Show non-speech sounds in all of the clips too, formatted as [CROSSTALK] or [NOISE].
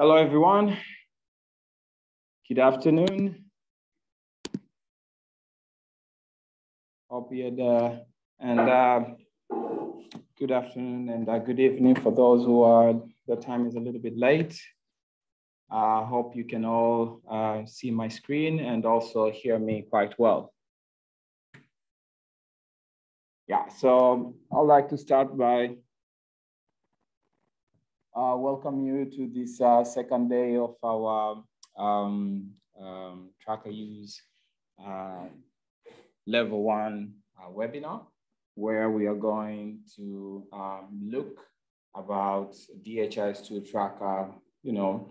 Hello, everyone. Good afternoon. Hope you had, uh, and uh, good afternoon and uh, good evening for those who are, the time is a little bit late. I hope you can all uh, see my screen and also hear me quite well. Yeah, so I'd like to start by uh, welcome you to this uh, second day of our um, um, tracker use uh, level one uh, webinar, where we are going to um, look about DHIS2 tracker, you know,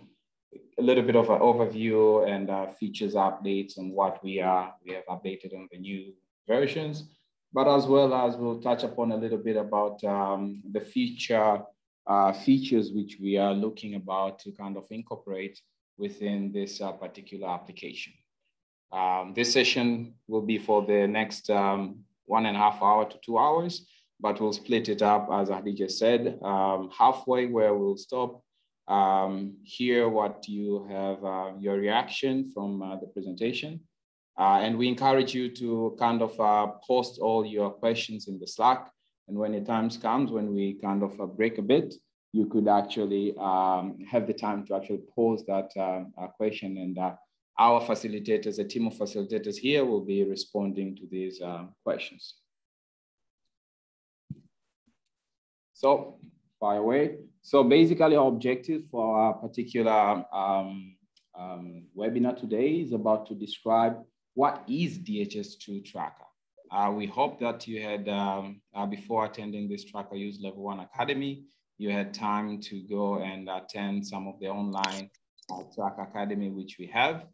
a little bit of an overview and uh, features updates on what we are, we have updated on the new versions, but as well as we'll touch upon a little bit about um, the feature uh, features which we are looking about to kind of incorporate within this uh, particular application. Um, this session will be for the next um, one and a half hour to two hours, but we'll split it up, as Hadija said, um, halfway where we'll stop, um, hear what you have, uh, your reaction from uh, the presentation. Uh, and we encourage you to kind of uh, post all your questions in the Slack and when the times comes, when we kind of uh, break a bit, you could actually um, have the time to actually pose that uh, uh, question. And uh, our facilitators, a team of facilitators here will be responding to these uh, questions. So fire away. So basically our objective for our particular um, um, webinar today is about to describe what is DHS2 tracker. Uh, we hope that you had, um, uh, before attending this Tracker Use Level 1 Academy, you had time to go and attend some of the online uh, Track Academy, which we have.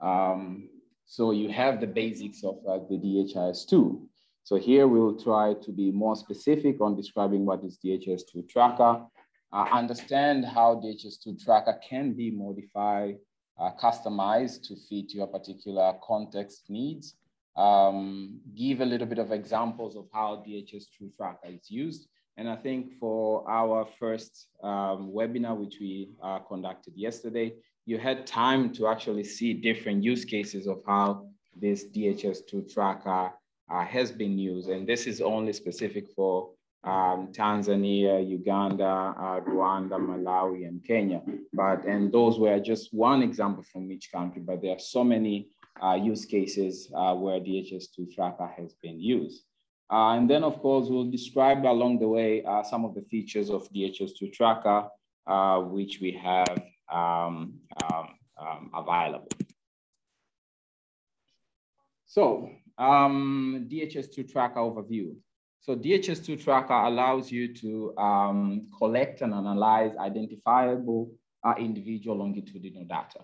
Um, so you have the basics of uh, the DHIS2. So here we'll try to be more specific on describing what is DHS2 Tracker, uh, understand how DHS2 Tracker can be modified, uh, customized to fit your particular context needs, um, give a little bit of examples of how DHS2Tracker is used. And I think for our first um, webinar, which we uh, conducted yesterday, you had time to actually see different use cases of how this DHS2 tracker uh, has been used. And this is only specific for um, Tanzania, Uganda, uh, Rwanda, Malawi, and Kenya. But, and those were just one example from each country, but there are so many uh, use cases uh, where DHS2 tracker has been used. Uh, and then of course, we'll describe along the way uh, some of the features of DHS2 tracker, uh, which we have um, um, um, available. So um, DHIS2 tracker overview. So DHS2 tracker allows you to um, collect and analyze identifiable uh, individual longitudinal data.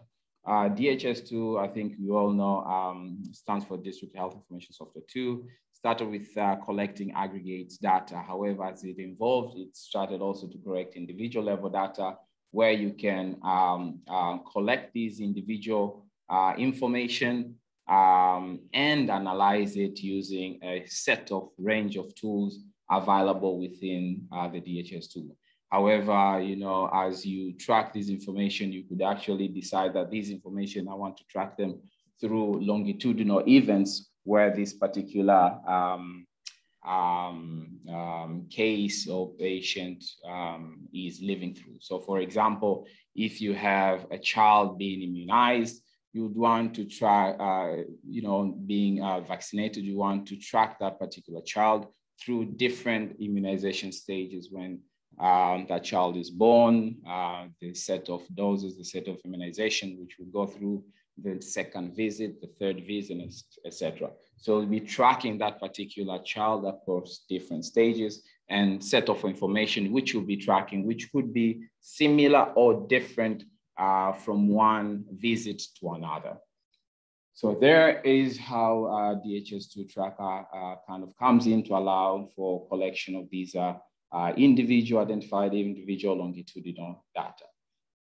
Uh, DHIS2, I think you all know, um, stands for District Health Information Software 2. Started with uh, collecting aggregates data. However, as it evolved, it started also to collect individual level data where you can um, uh, collect these individual uh, information um, and analyze it using a set of range of tools available within uh, the DHIS2. However, you know, as you track this information, you could actually decide that this information, I want to track them through longitudinal events where this particular um, um, um, case or patient um, is living through. So for example, if you have a child being immunized, you would want to try, uh, you know, being uh, vaccinated, you want to track that particular child through different immunization stages when um, that child is born, uh, the set of doses, the set of immunization, which will go through the second visit, the third visit, etc. So we'll be tracking that particular child across different stages and set of information which you'll be tracking, which could be similar or different uh, from one visit to another. So there is how uh, DHIS2 tracker uh, kind of comes in to allow for collection of these uh, individual identified individual longitudinal data.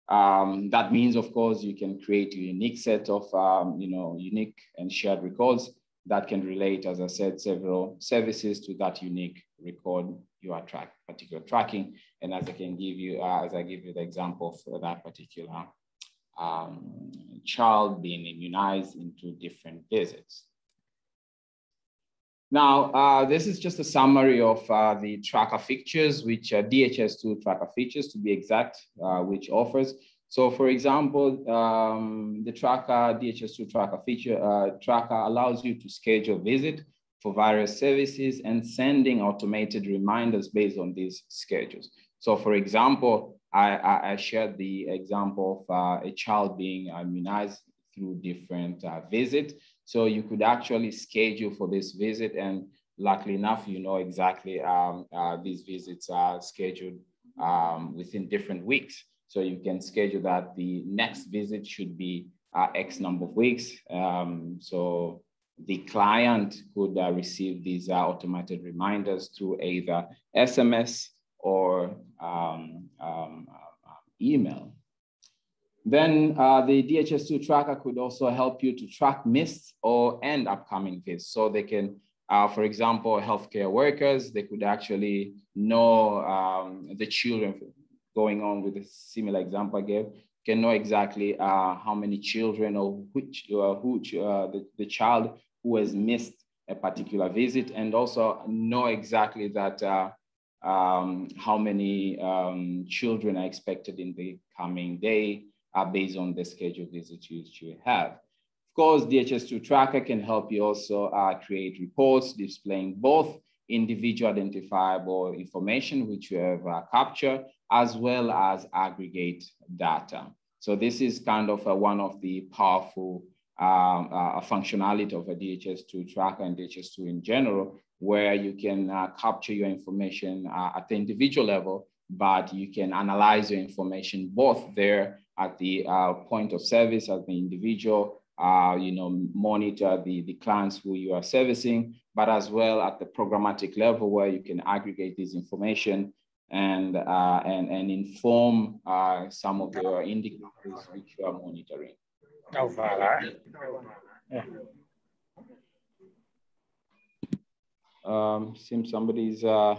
Um, that means, of course, you can create a unique set of, um, you know, unique and shared records that can relate, as I said, several services to that unique record you are track particular tracking. And as I can give you, uh, as I give you the example for that particular um, child being immunized into different visits. Now, uh, this is just a summary of uh, the tracker features, which are DHIS2 tracker features to be exact, uh, which offers. So for example, um, the tracker, DHS2 tracker feature, uh, tracker allows you to schedule visit for various services and sending automated reminders based on these schedules. So for example, I, I shared the example of uh, a child being immunized through different uh, visits. So you could actually schedule for this visit and luckily enough, you know exactly um, uh, these visits are scheduled um, within different weeks. So you can schedule that the next visit should be uh, X number of weeks. Um, so the client could uh, receive these uh, automated reminders through either SMS or um, um, uh, email. Then uh, the DHS2 tracker could also help you to track missed or and upcoming visits. So they can, uh, for example, healthcare workers, they could actually know um, the children going on with a similar example I gave, can know exactly uh, how many children or which, uh, which uh, the, the child who has missed a particular visit and also know exactly that uh, um, how many um, children are expected in the coming day, uh, based on the schedule visits you, you have. Of course, DHS2 Tracker can help you also uh, create reports displaying both individual identifiable information, which you have uh, captured, as well as aggregate data. So this is kind of a, one of the powerful um, uh, functionality of a DHIS2 tracker and DHS2 in general, where you can uh, capture your information uh, at the individual level, but you can analyze your information both there at the uh, point of service as the individual, uh, you know, monitor the, the clients who you are servicing, but as well at the programmatic level where you can aggregate this information and, uh, and, and inform uh, some of your indicators which you are monitoring. Oh, voilà. Yeah. Um, seems somebody's, uh,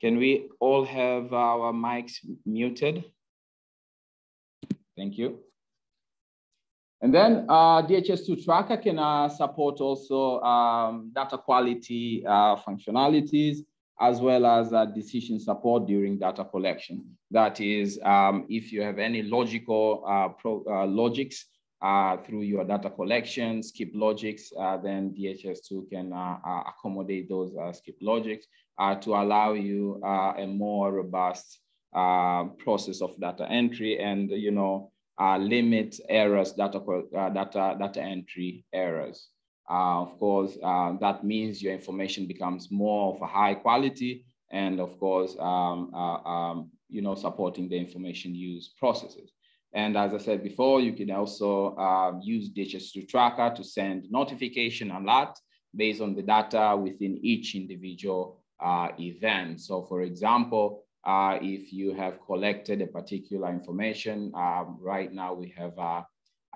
can we all have our mics muted? Thank you. And then uh, DHIS2 Tracker can uh, support also um, data quality uh, functionalities as well as uh, decision support during data collection. That is, um, if you have any logical uh, pro, uh, logics through your data collection, skip logics, then DHS2 can accommodate those skip logics to allow you a more robust uh, process of data entry and, you know, uh, limit errors, data, uh, data, data entry errors. Uh, of course, uh, that means your information becomes more of a high quality and of course, um, uh, um, you know, supporting the information use processes. And as I said before, you can also use DHIS2 Tracker to send notification alert based on the data within each individual event. So for example, uh, if you have collected a particular information. Um, right now we have uh,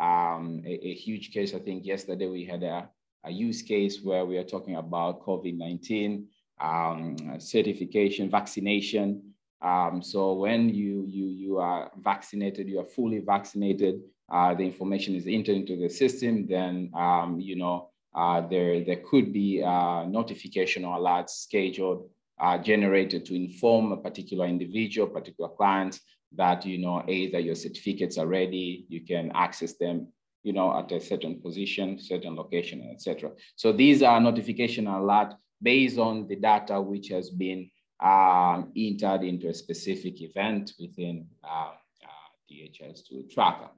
um, a, a, huge case. I think yesterday we had a, a use case where we are talking about COVID-19 um, certification, vaccination. Um, so when you, you, you are vaccinated, you are fully vaccinated, uh, the information is entered into the system, then, um, you know, uh, there, there could be uh, notification or alerts scheduled uh, generated to inform a particular individual, particular client that, you know, either your certificates are ready, you can access them, you know, at a certain position, certain location, etc. So these are notification alert based on the data which has been um, entered into a specific event within uh, uh, DHIS2 tracker.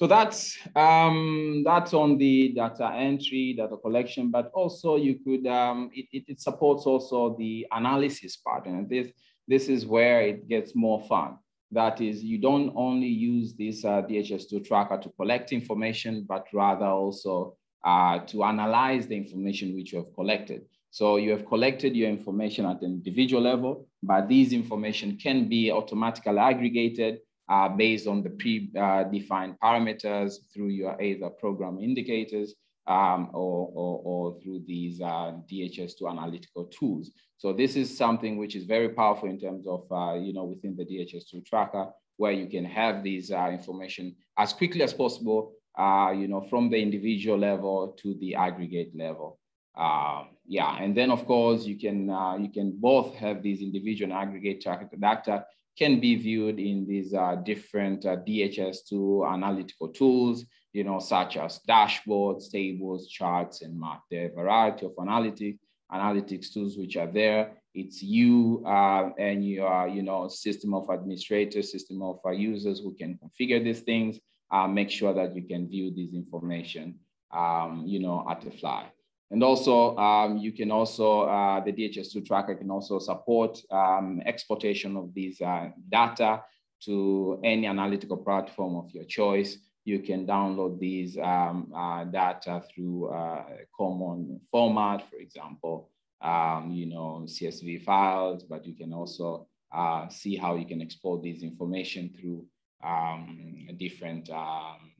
So that's, um, that's on the data entry, data collection, but also you could, um, it, it, supports also the analysis part. And this, this is where it gets more fun. That is, you don't only use this uh, DHIS2 tracker to collect information, but rather also uh, to analyze the information which you have collected. So you have collected your information at an individual level, but these information can be automatically aggregated uh, based on the pre-defined parameters through your either program indicators um, or, or, or, through these uh, DHIS2 analytical tools. So this is something which is very powerful in terms of, uh, you know, within the DHS2 tracker, where you can have these uh, information as quickly as possible, uh, you know, from the individual level to the aggregate level. Um, yeah, and then of course you can uh, you can both have these individual and aggregate tracker data can be viewed in these uh, different uh, DHIS2 analytical tools, you know, such as dashboards, tables, charts, and map. There are a variety of analytics analytics tools which are there. It's you uh, and your, you know, system of administrators, system of uh, users who can configure these things, uh, make sure that you can view this information, um, you know, at the fly. And also, um, you can also, uh, the DHS2 tracker can also support um, exportation of these uh, data to any analytical platform of your choice. You can download these um, uh, data through uh, a common format, for example, um, you know, CSV files, but you can also uh, see how you can export this information through um, different um,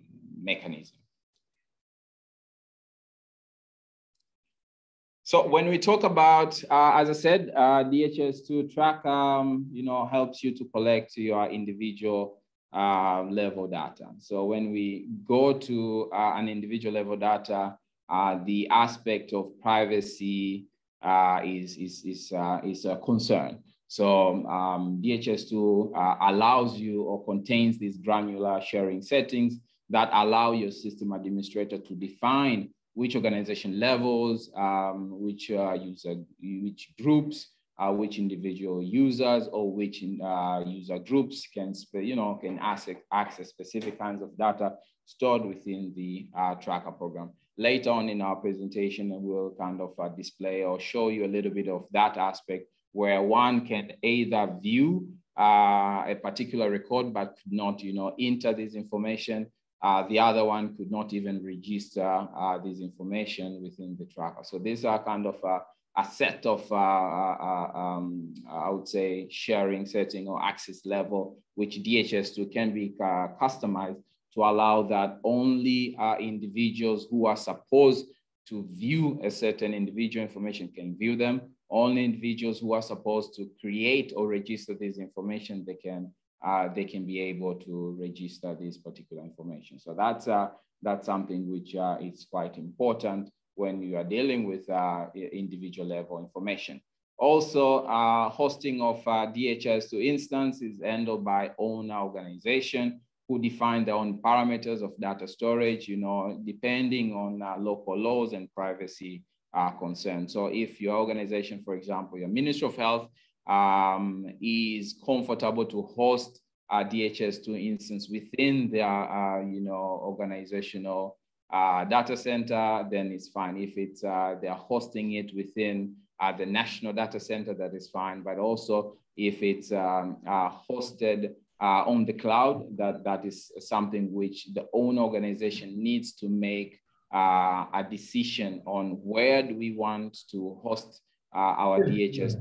mechanisms. So when we talk about, uh, as I said, uh, DHIS2 track, um, you know, helps you to collect your individual uh, level data. So when we go to uh, an individual level data, uh, the aspect of privacy uh, is, is, is, is a concern. So um, DHIS2 allows you or contains these granular sharing settings that allow your system administrator to define which organization levels, um, which uh, user, which groups, uh, which individual users or which uh, user groups can, you know, can access, access specific kinds of data stored within the uh, tracker program. Later on in our presentation, we'll kind of uh, display or show you a little bit of that aspect where one can either view uh, a particular record but not, you know, enter this information uh, the other one could not even register uh, this information within the tracker. So these are kind of a, a set of, uh, uh, uh um, I would say, sharing setting or access level, which DHS2 can be uh, customized to allow that only individuals who are supposed to view a certain individual information can view them. Only individuals who are supposed to create or register this information, they can uh, they can be able to register this particular information. So that's, uh, that's something which uh, is quite important when you are dealing with uh, individual level information. Also, uh, hosting of uh, DHIS2 instance is handled by owner organization who define their own parameters of data storage, you know, depending on local laws and privacy concerns. So if your organization, for example, your Ministry of Health um, is comfortable to host a DHIS2 instance within their, uh, you know, organizational uh, data center, then it's fine. If it's uh, they're hosting it within uh, the national data center, that is fine. But also if it's um, uh, hosted uh, on the cloud, that, that is something which the own organization needs to make a decision on where do we want to host our DHS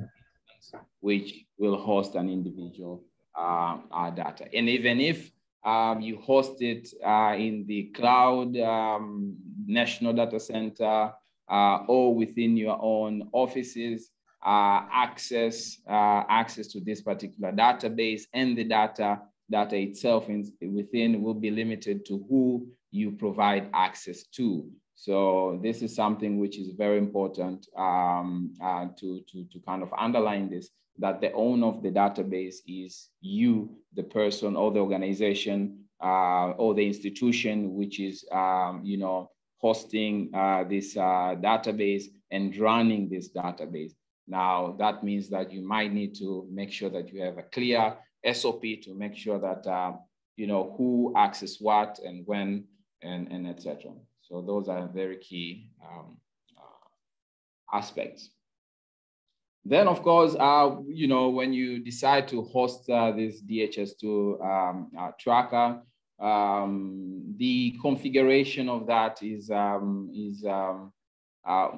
which will host an individual uh, uh, data. And even if um, you host it uh, in the cloud um, national data center uh, or within your own offices, uh, access access to this particular database and the data data itself in, within will be limited to who you provide access to. So this is something which is very important um, uh, to, to, to kind of underline this, that the owner of the database is you, the person or the organization uh, or the institution which is, um, you know, hosting uh, this uh, database and running this database. Now, that means that you might need to make sure that you have a clear SOP to make sure that, uh, you know, who access what and when and, and etc. So those are very key um, uh, aspects. Then, of course, uh, you know, when you decide to host uh, this DHS2 um, uh, tracker, um, the configuration of that is, um, is um, uh,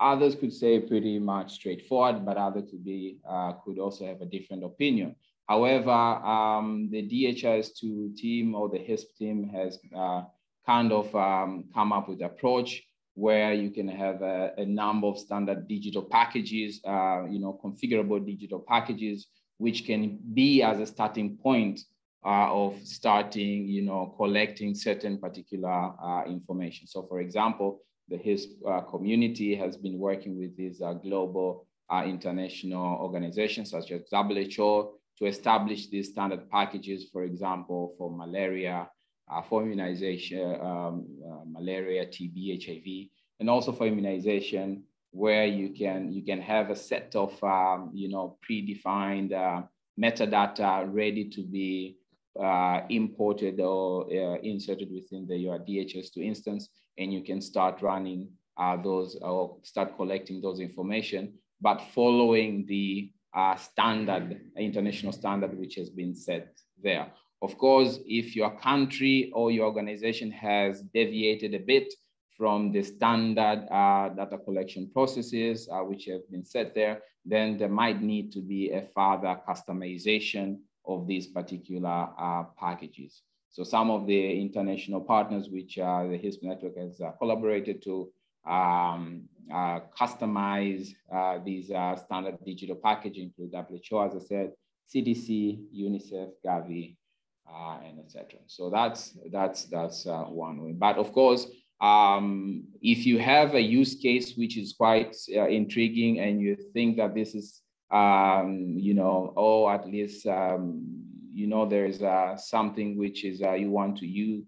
others could say pretty much straightforward, but others could, be, uh, could also have a different opinion. However, um, the DHS2 team or the HISP team has kind of um, come up with approach where you can have a, a number of standard digital packages, uh, you know, configurable digital packages, which can be as a starting point uh, of starting, you know, collecting certain particular uh, information. So for example, the HISP uh, community has been working with these uh, global uh, international organizations such as WHO to establish these standard packages, for example, for malaria, uh, for immunization, um, uh, malaria, TB, HIV, and also for immunization, where you can you can have a set of um, you know predefined uh, metadata ready to be uh, imported or uh, inserted within the your DHIS2 instance, and you can start running uh, those or start collecting those information, but following the standard, international standard, which has been set there. Of course, if your country or your organization has deviated a bit from the standard uh, data collection processes uh, which have been set there, then there might need to be a further customization of these particular uh, packages. So some of the international partners which uh, the HISP network has uh, collaborated to um, uh, customize these standard digital packages include WHO, as I said, CDC, UNICEF, Gavi, uh, and etc. So that's that's that's uh, one way. But of course, um, if you have a use case which is quite uh, intriguing and you think that this is um, you know, or at least um, you know there's uh, something which is uh, you want to use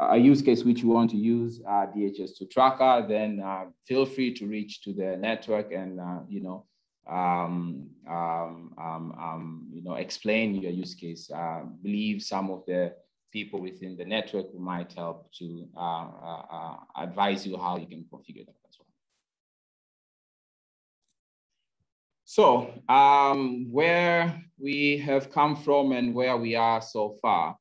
a use case which you want to use uh, DHIS2 tracker, then feel free to reach to the network and you know um, um, um, um, you know, explain your use case. Uh, believe some of the people within the network who might help to uh, uh, uh, advise you how you can configure that as well. So um, where we have come from and where we are so far.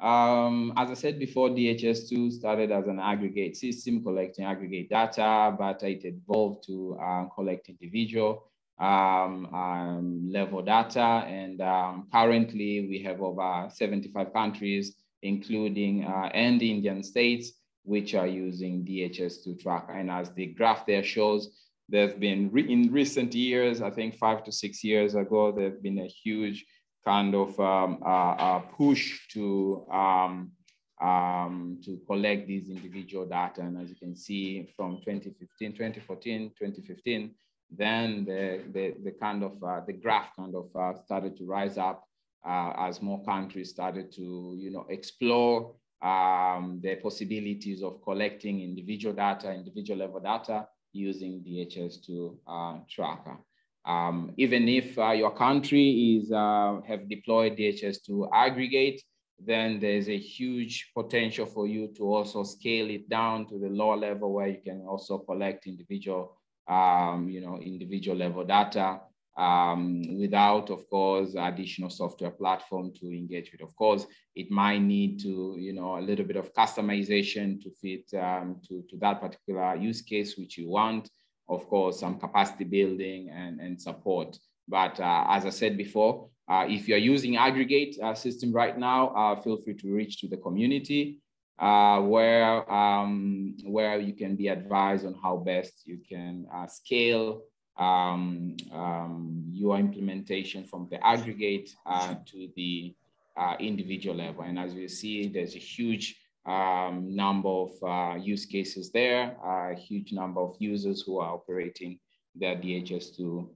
Um, as I said before, DHS2 started as an aggregate system collecting aggregate data, but it evolved to uh, collect individual um, um, level data. And um, currently we have over 75 countries, including uh, and Indian states, which are using DHS to track. And as the graph there shows, there's been re in recent years, I think five to six years ago, there's been a huge kind of um, uh, uh, push to um, um, to collect these individual data. And as you can see from 2015, 2014, 2015, then the, the, the kind of, uh, the graph kind of uh, started to rise up uh, as more countries started to, you know, explore um, the possibilities of collecting individual data, individual level data using DHIS2 uh, tracker. Um, even if uh, your country is uh, have deployed DHIS2 aggregate, then there's a huge potential for you to also scale it down to the lower level where you can also collect individual um, you know, individual level data um, without, of course, additional software platform to engage with. Of course, it might need to, you know, a little bit of customization to fit um, to, to that particular use case which you want. Of course, some capacity building and, and support. But uh, as I said before, uh, if you're using aggregate uh, system right now, uh, feel free to reach to the community uh, where, um, where you can be advised on how best you can uh, scale um, um, your implementation from the aggregate uh, to the uh, individual level. And as you see, there's a huge um, number of uh, use cases there, a huge number of users who are operating their DHS2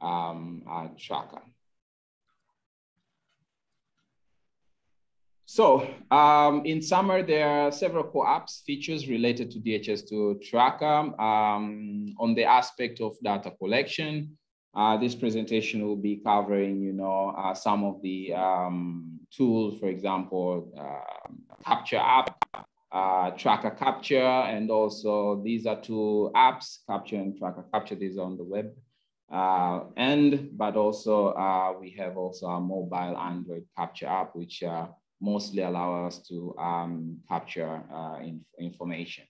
um, uh, tracker. So um, in summary, there are several core apps features related to DHS2 Tracker um, on the aspect of data collection. Uh, this presentation will be covering, you know, uh, some of the um, tools, for example, uh, Capture app, uh, Tracker Capture, and also these are two apps, Capture and Tracker Capture. These are on the web uh, end, but also uh, we have also a mobile Android Capture app, which mostly allow us to um, capture uh, in, information.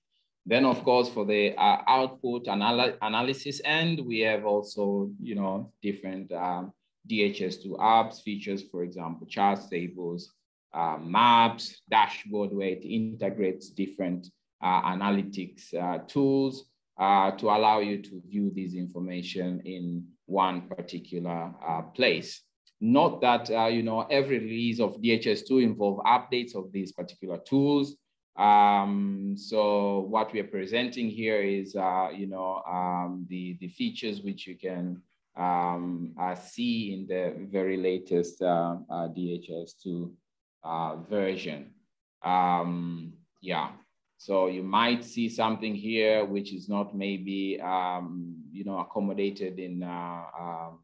Then, of course, for the uh, output anal analysis end, we have also, you know, different um, DHIS2 apps features, for example, charts, tables, uh, maps, dashboard, where it integrates different uh, analytics uh, tools uh, to allow you to view this information in one particular place. Note that, uh, you know, every release of DHS2 involve updates of these particular tools. Um, so what we are presenting here is, uh, you know, um, the, the features which you can um, uh, see in the very latest uh, uh, DHIS2 uh, version. Um, yeah, so you might see something here which is not maybe, um, you know, accommodated in uh, um,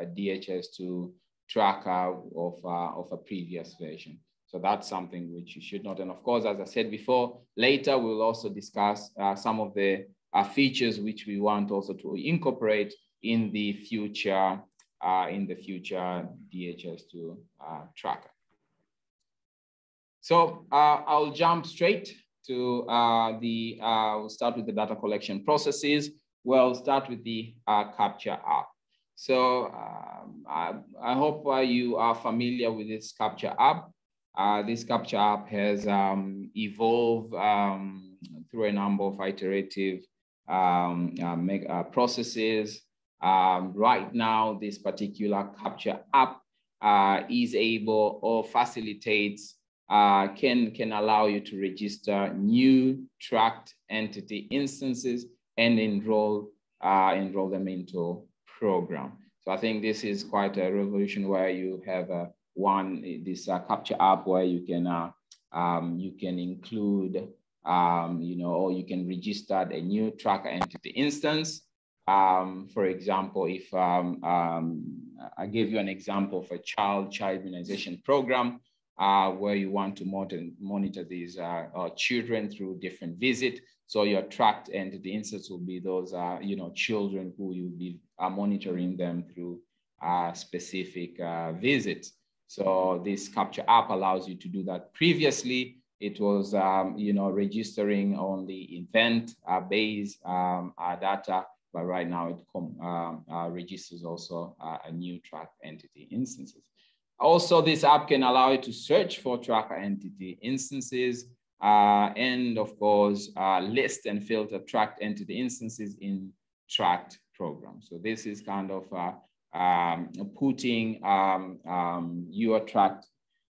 a DHIS2 tracker of, uh, of a previous version. So that's something which you should not. And of course, as I said before, later we'll also discuss uh, some of the uh, features which we want also to incorporate in the future, uh, in the future DHIS2 uh, tracker. So uh, I'll jump straight to the, we'll start with the data collection processes. We'll start with the capture app. So um, I, I, hope uh, you are familiar with this Capture app. Uh, this Capture app has um, evolved um, through a number of iterative um, uh, uh, processes. Um, right now, this particular Capture app uh, is able or facilitates, uh, can, can allow you to register new tracked entity instances and enroll, enroll them into program. So I think this is quite a revolution where you have a one this uh, Capture app where you can uh, um, you can include um, you know or you can register a new tracker entity instance. Um, for example, if um, um, I gave you an example of a child child immunization program uh, where you want to monitor, monitor these uh, uh, children through different visit. So your tracked entity instance will be those, uh, you know, children who you'll be uh, monitoring them through uh, specific uh, visits. So this capture app allows you to do that. Previously, it was, um, you know, registering on the event-based uh, um, uh, data, but right now it um, registers also a new track entity instances. Also, this app can allow you to search for tracker entity instances uh, and of course, uh, list and filter tracked entity instances in tracked programs. So this is kind of uh, um, putting um, um, your tracked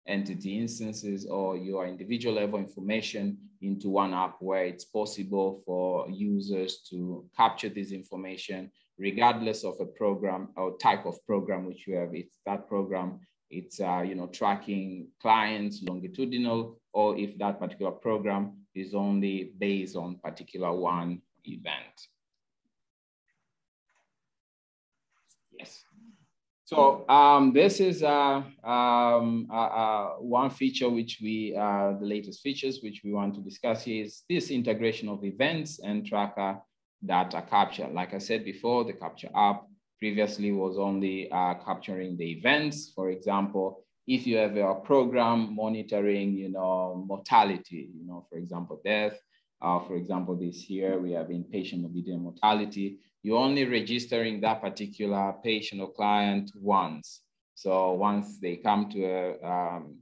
entity instances or your individual level information into one app where it's possible for users to capture this information regardless of a program or type of program which you have. It's that program it's uh, you know tracking clients longitudinal, or if that particular program is only based on particular one event. Yes. So um, this is uh, um, uh, uh, one feature which we, uh, the latest features which we want to discuss is this integration of events and tracker data capture. Like I said before, the capture app previously was only uh, capturing the events. For example, if you have a program monitoring, you know, mortality, you know, for example, death, uh, for example, this year we have inpatient morbidity mortality, you're only registering that particular patient or client once. So once they come to a um,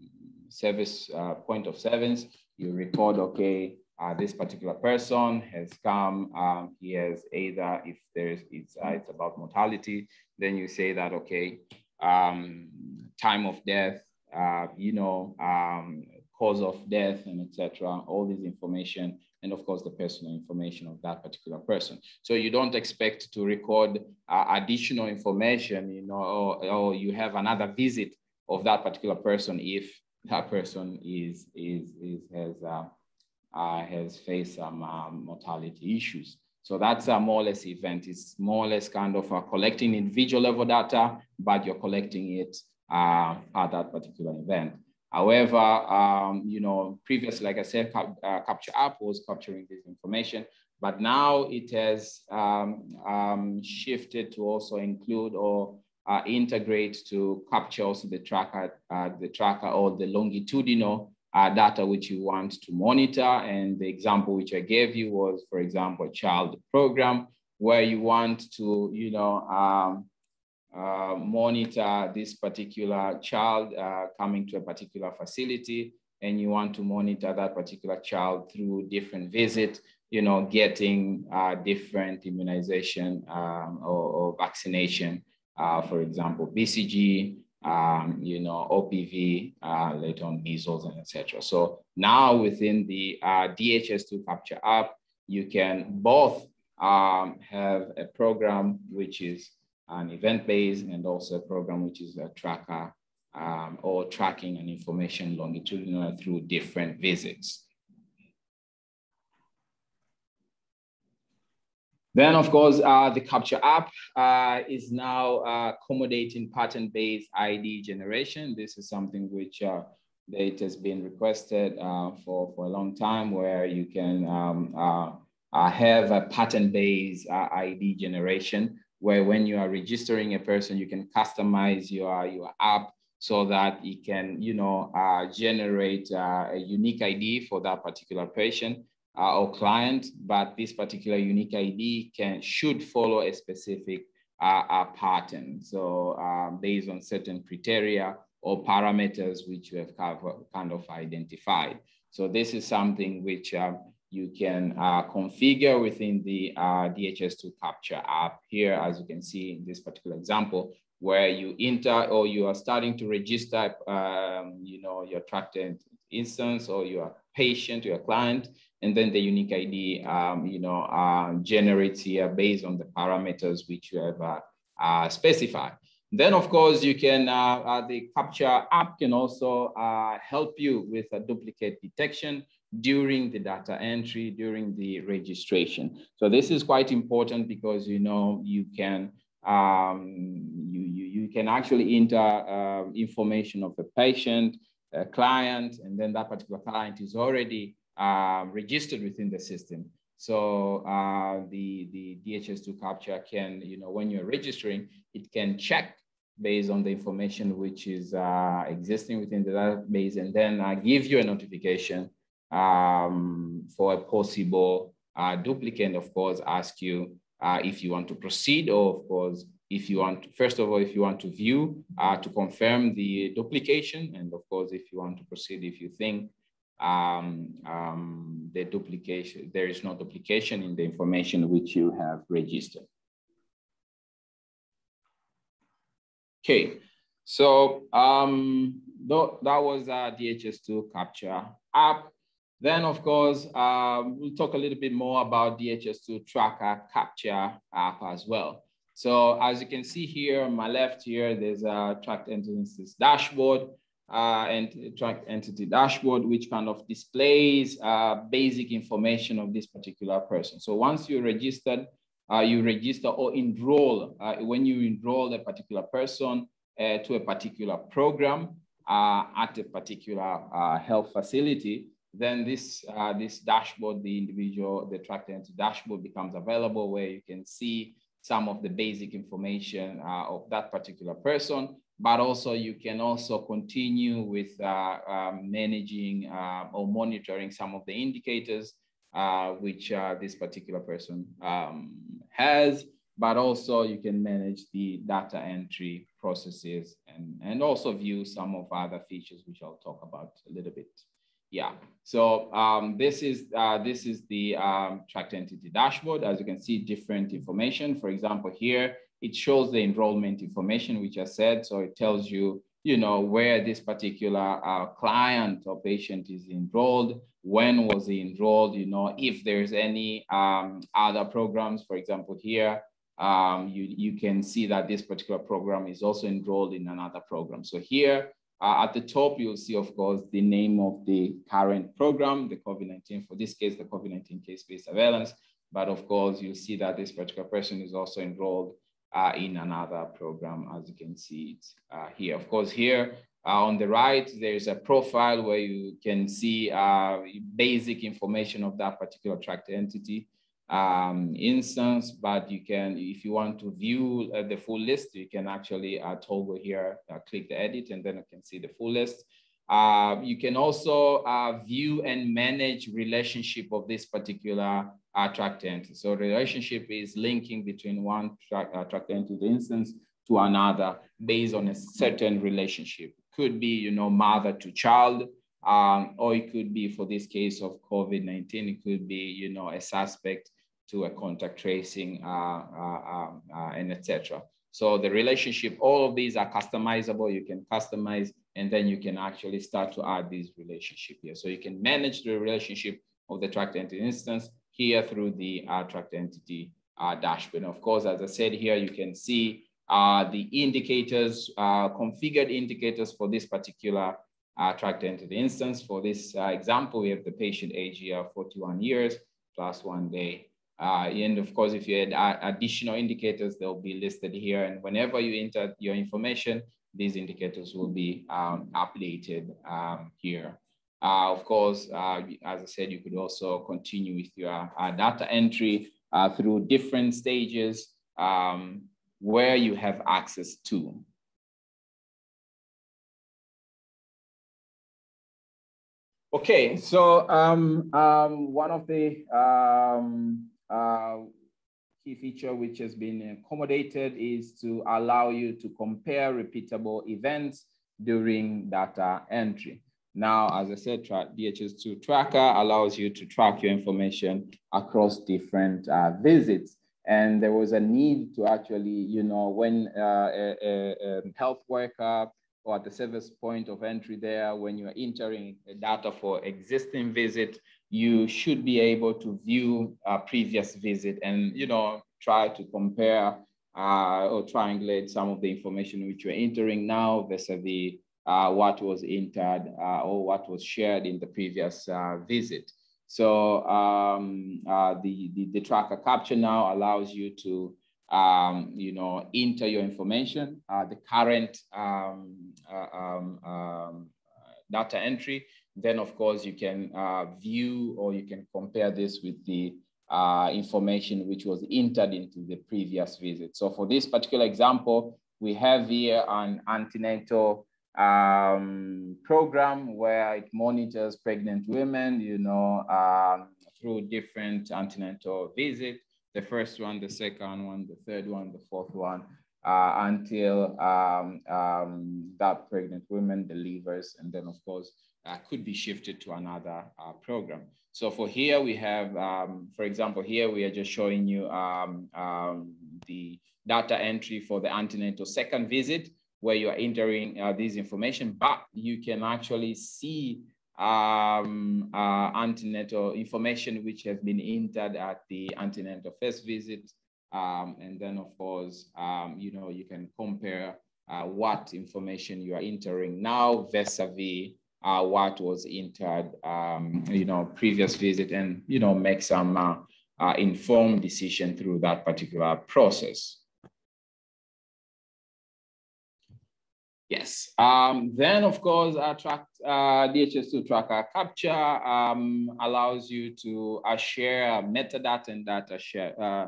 service uh, point of service, you record, okay, uh, this particular person has come, um, he has either, if there's, it's, uh, it's about mortality, then you say that, okay, um, time of death, uh, you know, um, cause of death and etc. all this information, and of course the personal information of that particular person. So you don't expect to record uh, additional information, you know, or, or you have another visit of that particular person if that person is, is, is has uh, uh, has faced some um, mortality issues. So that's a more or less event. It's more or less kind of collecting individual level data, but you're collecting it uh, at that particular event. However, um, you know, previously, like I said, cap uh, Capture app was capturing this information, but now it has um, um, shifted to also include or uh, integrate to capture also the tracker, uh, the tracker or the longitudinal uh, data which you want to monitor. And the example which I gave you was, for example, a child program where you want to, you know, um, uh, monitor this particular child uh, coming to a particular facility. and you want to monitor that particular child through different visits, you know, getting uh, different immunization um, or, or, vaccination, uh, for example, BCG, um, you know, OPV, uh, later on measles and etc. So now within the uh, DHIS2 Capture app, you can both um, have a program which is an event-based and also a program which is a tracker um, or tracking and information longitudinal through different visits. Then, of course, uh, the Capture app uh, is now uh, accommodating pattern-based ID generation. This is something which uh, it has been requested uh, for, for a long time, where you can um, uh, have a pattern-based ID generation, where when you are registering a person, you can customize your, your app so that it can, you know, generate a unique ID for that particular patient uh, or client, but this particular unique ID can should follow a specific uh, uh, pattern. So um, based on certain criteria or parameters which you have kind of identified. So this is something which um, you can uh, configure within the uh, DHIS2 Capture app here, as you can see in this particular example, where you enter or you are starting to register, um, you know, your tracked instance or your patient, to your client, and then the unique ID, um, you know, uh, generates here based on the parameters which you have uh, uh, specified. Then, of course, you can, uh, uh, the Capture app can also uh, help you with a duplicate detection during the data entry, during the registration. So this is quite important because, you know, you can, um, you, you, you can actually enter information of a patient, a client, and then that particular client is already uh, registered within the system. So uh, the, the DHIS2 capture can, you know, when you're registering, it can check based on the information which is uh, existing within the database and then uh, give you a notification um, for a possible uh, duplicate, of course, ask you uh, if you want to proceed or of course, if you want, first of all, if you want to view, uh, to confirm the duplication, and of course, if you want to proceed, if you think um, um, the duplication, there is no duplication in the information which you have registered. Okay, so um, th that was a DHIS2 capture app. Then, of course, um, we'll talk a little bit more about DHS2 tracker capture app as well. So as you can see here on my left here, there's a tracked entities dashboard uh, and tracked entity dashboard, which kind of displays uh, basic information of this particular person. So once you're registered, uh, you register or enroll, uh, when you enroll a particular person uh, to a particular program uh, at a particular health facility, then this, this dashboard, the individual, the tracked entity dashboard becomes available where you can see some of the basic information of that particular person but also you can also continue with uh, um, managing uh, or monitoring some of the indicators uh, which uh, this particular person um, has, but also you can manage the data entry processes and, and also view some of other features, which I'll talk about a little bit. Yeah, so um, this is uh, this is the um, tracked entity dashboard. As you can see, different information. For example, here it shows the enrollment information, which I said. So it tells you, you know, where this particular uh, client or patient is enrolled, when was he enrolled, you know, if there's any um, other programs, for example, here, um, you, you can see that this particular program is also enrolled in another program. So here uh, at the top, you'll see, of course, the name of the current program, the COVID-19, for this case, the COVID-19 case-based surveillance. But of course, you'll see that this particular person is also enrolled uh, in another program, as you can see it uh, here. Of course, here uh, on the right, there's a profile where you can see uh, basic information of that particular tracked entity um, instance, but you can, if you want to view uh, the full list, you can actually uh, toggle here, click the edit, and then you can see the full list. Uh, you can also uh, view and manage relationship of this particular uh, tracked entity. So relationship is linking between one uh, tracked entity instance to another based on a certain relationship. Could be, you know, mother to child, Um, or it could be for this case of COVID-19, it could be, you know, a suspect to a contact tracing uh, uh, um, uh, and etc. So the relationship, all of these are customizable. You can customize and then you can actually start to add these relationship here. So you can manage the relationship of the tracked entity instance here through the uh, tracked entity uh, dashboard. And of course, as I said here, you can see uh, the indicators, configured indicators for this particular tracked entity instance. For this example, we have the patient age here, 41 years plus one day. Uh, and of course, if you add additional indicators, they'll be listed here. And whenever you enter your information, these indicators will be um, updated um, here. Uh, of course, uh, as I said, you could also continue with your uh, data entry uh, through different stages um, where you have access to. Okay, so um, um, one of the um, uh, key feature which has been accommodated is to allow you to compare repeatable events during data entry. Now, as I said, DHIS2 tracker allows you to track your information across different uh, visits. And there was a need to actually, you know, when uh, a, a, health worker or at the service point of entry there, when you're entering data for existing visit, you should be able to view a previous visit and, you know, try to compare uh, or triangulate some of the information which you're entering now versus the uh, what was entered uh, or what was shared in the previous uh, visit. So um, uh, the, the, the, tracker capture now allows you to, um, you know, enter your information, uh, the current um, um, um, data entry. Then, of course, you can view or you can compare this with the information which was entered into the previous visit. So for this particular example, we have here an antenatal um, program where it monitors pregnant women, you know, um, through different antenatal visits. The first one, the second one, the third one, the fourth one, uh, until um, um that pregnant woman delivers. And then of course, uh, could be shifted to another uh, program. So for here, we have, um, for example, here we are just showing you um, the data entry for the antenatal second visit where you are entering uh, this information, but you can actually see um, uh, antenatal information which has been entered at the antenatal first visit. Um, and then of course, um, you know, you can compare uh, what information you are entering now vis-a-vis uh, what was entered, um, you know, previous visit and, you know, make some uh, uh, informed decision through that particular process. Yes. Um, then, of course, uh, track, uh, DHIS2 tracker capture um, allows you to uh, share metadata and data share, uh,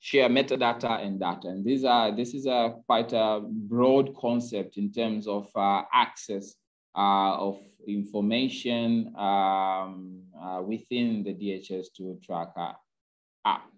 share metadata and data. And these are, this is a quite a broad concept in terms of uh, access of information um, uh, within the DHIS2 tracker app.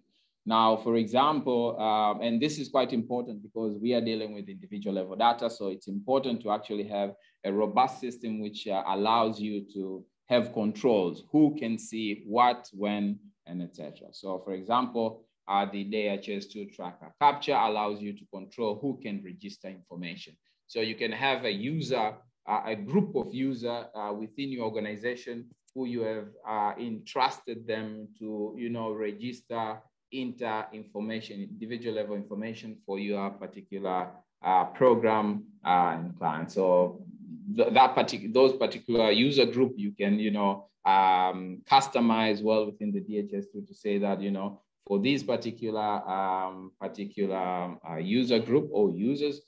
Now, for example, um, and this is quite important because we are dealing with individual level data. So it's important to actually have a robust system which uh, allows you to have controls, who can see what, when, and etc. So for example, uh, the DHIS2 tracker capture allows you to control who can register information. So you can have a user, uh, a group of user uh, within your organization who you have uh, entrusted them to, you know, register inter information, individual level information for your particular uh, program uh, and client. So th that particular, those particular user group, you can, you know, um, customize well within the DHIS2 to say that, you know, for this particular um, particular uh, user group or users,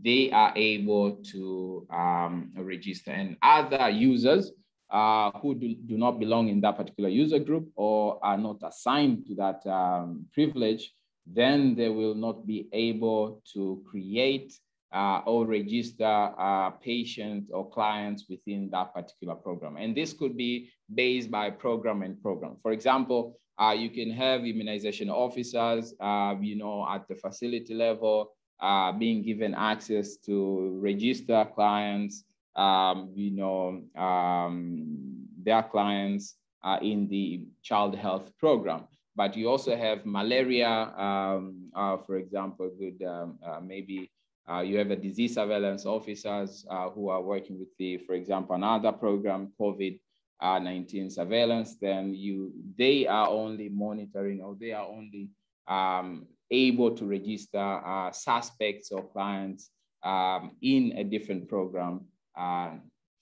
they are able to um, register and other users uh, who do, do, not belong in that particular user group or are not assigned to that um, privilege, then they will not be able to create uh, or register uh, patients or clients within that particular program. And this could be based by program and program. For example, uh, you can have immunization officers, uh, you know, at the facility level, uh, being given access to register clients um, you know, um, their clients uh, in the child health program. But you also have malaria, um, uh, for example, good um, uh, maybe uh, you have a disease surveillance officers uh, who are working with the, for example, another program, COVID-19 surveillance, then you they are only monitoring or they are only um, able to register uh, suspects or clients um, in a different program uh,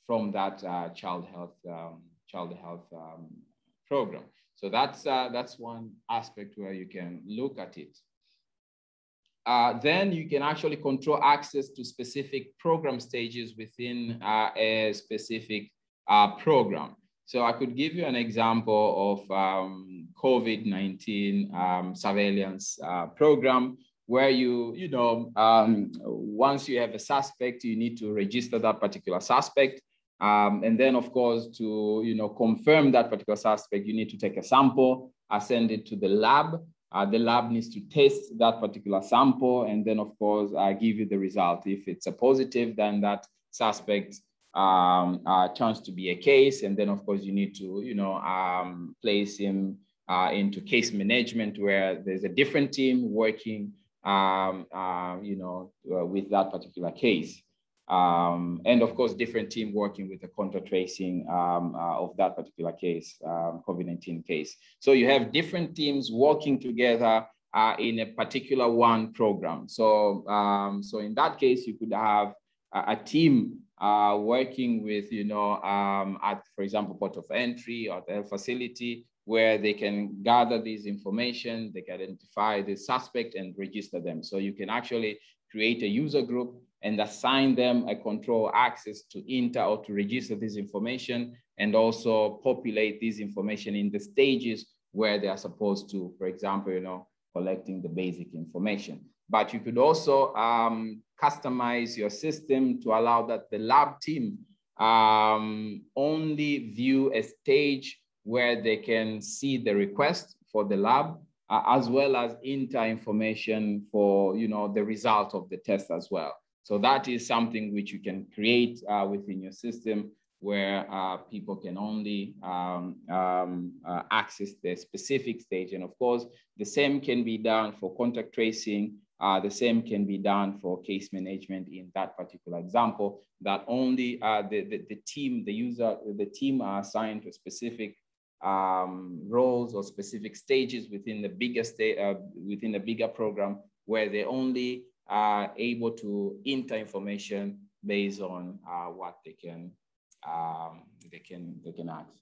from that uh, child health um, child health um, program. So that's uh, that's one aspect where you can look at it. Uh, then you can actually control access to specific program stages within uh, a specific program. So I could give you an example of um, COVID-19 um, surveillance uh, program where you, you know, um, once you have a suspect, you need to register that particular suspect. Um, and then of course, to, you know, confirm that particular suspect, you need to take a sample, uh, send it to the lab. Uh, the lab needs to test that particular sample and then of course, uh, give you the result. If it's a positive, then that suspect um, uh, turns to be a case. And then of course, you need to, you know, um, place him uh, into case management where there's a different team working um, uh, you know, uh, with that particular case. Um, and of course, different team working with the contact tracing um, uh, of that particular case, um, COVID-19 case. So you have different teams working together uh, in a particular one program. So, so in that case, you could have a, a team uh, working with, you know, um, at, for example, port of entry or the facility, where they can gather this information, they can identify the suspect and register them. So you can actually create a user group and assign them a control access to enter or to register this information and also populate this information in the stages where they are supposed to, for example, you know, collecting the basic information. But you could also um, customize your system to allow that the lab team um, only view a stage where they can see the request for the lab, uh, as well as inter information for you know, the result of the test as well. So that is something which you can create uh, within your system where uh, people can only um, um, uh, access the specific stage. And of course, the same can be done for contact tracing. Uh, the same can be done for case management in that particular example, that only uh, the, the, the, team, the user, the team are assigned to specific um, roles or specific stages within the bigger state, uh, within the bigger program where they only are able to enter information based on uh, what they can um, they can they can access.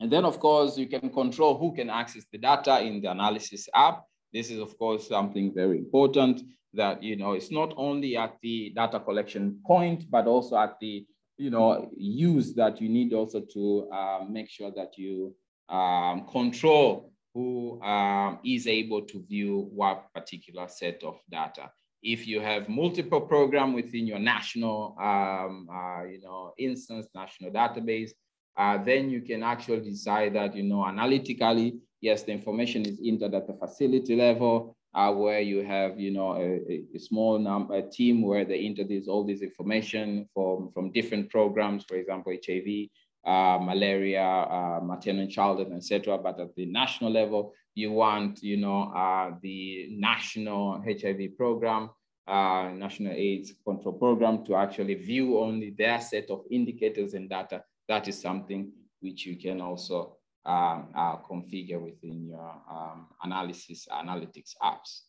And then of course you can control who can access the data in the analysis app. This is of course something very important that you know it's not only at the data collection point but also at the you know, use that you need also to uh, make sure that you um, control who um, is able to view what particular set of data. If you have multiple program within your national, um, uh, you know, instance, national database, uh, then you can actually decide that, you know, analytically, yes, the information is entered at the facility level, uh, where you have, you know, a, a small number, a team where they enter this, all this information from, from different programs, for example, HIV, uh, malaria, uh, maternal and childhood, etc. But at the national level, you want, you know, uh, the national HIV program, uh, national AIDS control program to actually view only their set of indicators and data. That is something which you can also um, uh, configure within your um, analysis analytics apps.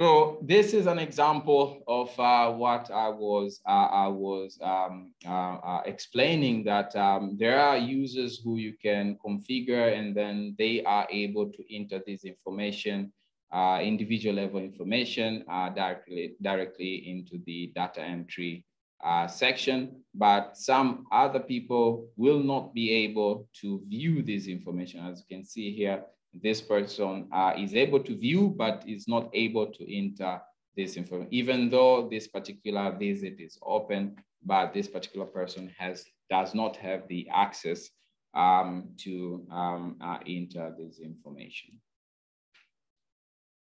So this is an example of uh, what I was uh, I was um, uh, uh explaining that um, there are users who you can configure and then they are able to enter this information, uh, individual level information uh, directly directly into the data entry section, but some other people will not be able to view this information. As you can see here, this person uh, is able to view, but is not able to enter this information, even though this particular visit is open, but this particular person has does not have the access um, to um, uh, enter this information.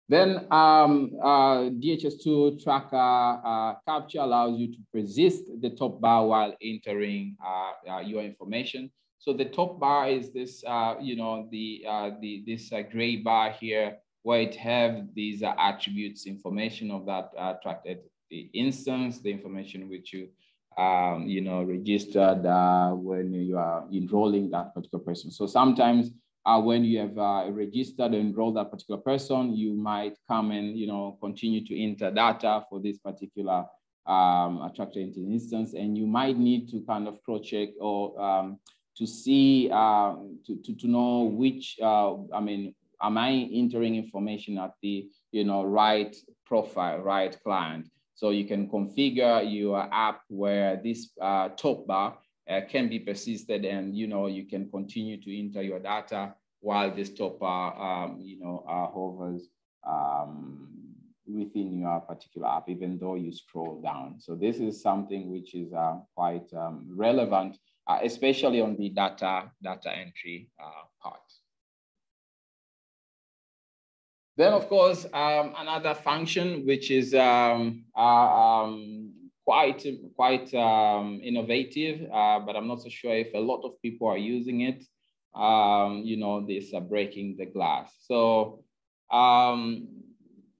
Then um, uh, DHIS2 tracker uh, capture allows you to persist the top bar while entering uh, uh your information. So the top bar is this, uh, you know, the, uh, the this gray bar here where it have these attributes, information of that tracked the instance, the information which you, um, you know, registered when you are enrolling that particular person. So sometimes uh, when you have uh, registered and enrolled that particular person, you might come and you know continue to enter data for this particular um, instance, and you might need to kind of cross-check or um, to see uh, to, to, to know which uh, I mean, am I entering information at the you know right profile, right client? So you can configure your app where this uh, top bar uh, can be persisted and you know you can continue to enter your data while this topper um, you know uh, hovers um, within your particular app even though you scroll down so this is something which is uh, quite um, relevant uh, especially on the data data entry uh, part then of course um, another function which is um, uh, um, quite quite um, innovative, uh, but I'm not so sure if a lot of people are using it. Um, you know, this uh, breaking the glass. So, um,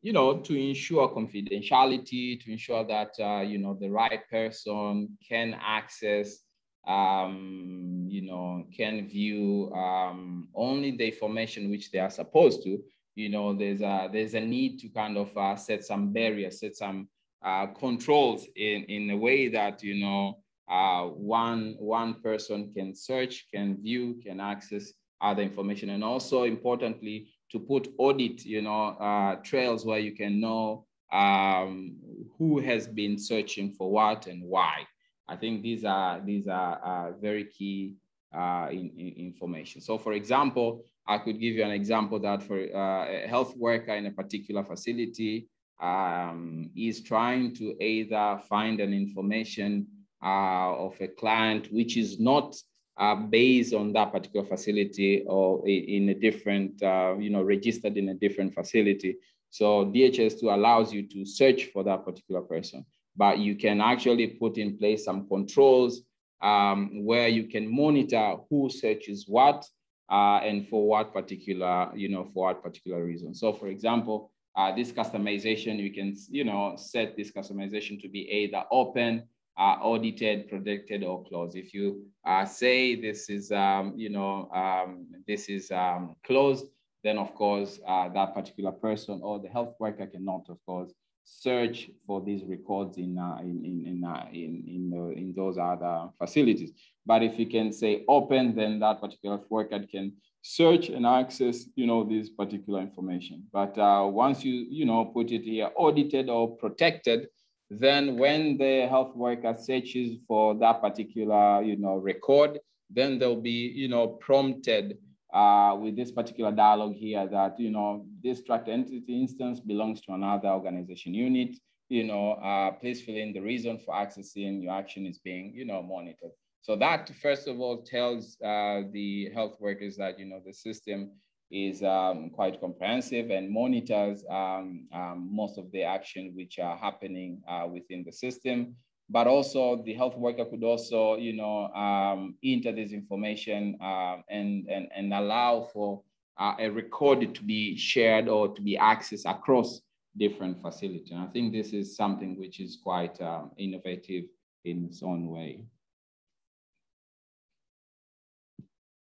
you know, to ensure confidentiality, to ensure that uh, you know the right person can access, um, you know, can view um, only the information which they are supposed to. You know, there's a there's a need to kind of uh, set some barriers, set some uh, controls in, in a way that, you know, uh, one, one person can search, can view, can access other information. And also importantly, to put audit, you know, uh, trails where you can know um, who has been searching for what and why. I think these are, these are very key uh, in, in information. So for example, I could give you an example that for uh, a health worker in a particular facility um, is trying to either find an information uh, of a client which is not uh, based on that particular facility or in a different, uh, you know, registered in a different facility. So DHIS2 allows you to search for that particular person, but you can actually put in place some controls um, where you can monitor who searches what uh, and for what particular, you know, for what particular reason. So for example, uh, this customization, you can, you know, set this customization to be either open, uh, audited, protected, or closed. If you uh, say this is, um, you know, um, this is um, closed, then of course uh, that particular person or the health worker cannot, of course, search for these records in uh, in in in uh, in in, the, in those other facilities. But if you can say open, then that particular worker can search and access, you know, this particular information. But uh, once you, you know, put it here audited or protected, then when the health worker searches for that particular, you know, record, then they'll be, you know, prompted uh, with this particular dialogue here that, you know, this tracked entity instance belongs to another organization unit, you know, uh, please fill in the reason for accessing your action is being, you know, monitored. So that, first of all, tells uh, the health workers that, you know, the system is um, quite comprehensive and monitors um, um, most of the action which are happening uh, within the system. But also the health worker could also, you know, um, enter this information uh, and, and, and allow for uh, a record to be shared or to be accessed across different facilities. And I think this is something which is quite um, innovative in its own way.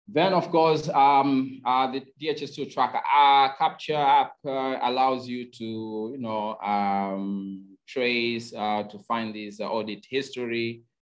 Then, of course, um, uh, the DHIS2 tracker uh, capture app uh, allows you to, you know, um, trace uh, to find this audit history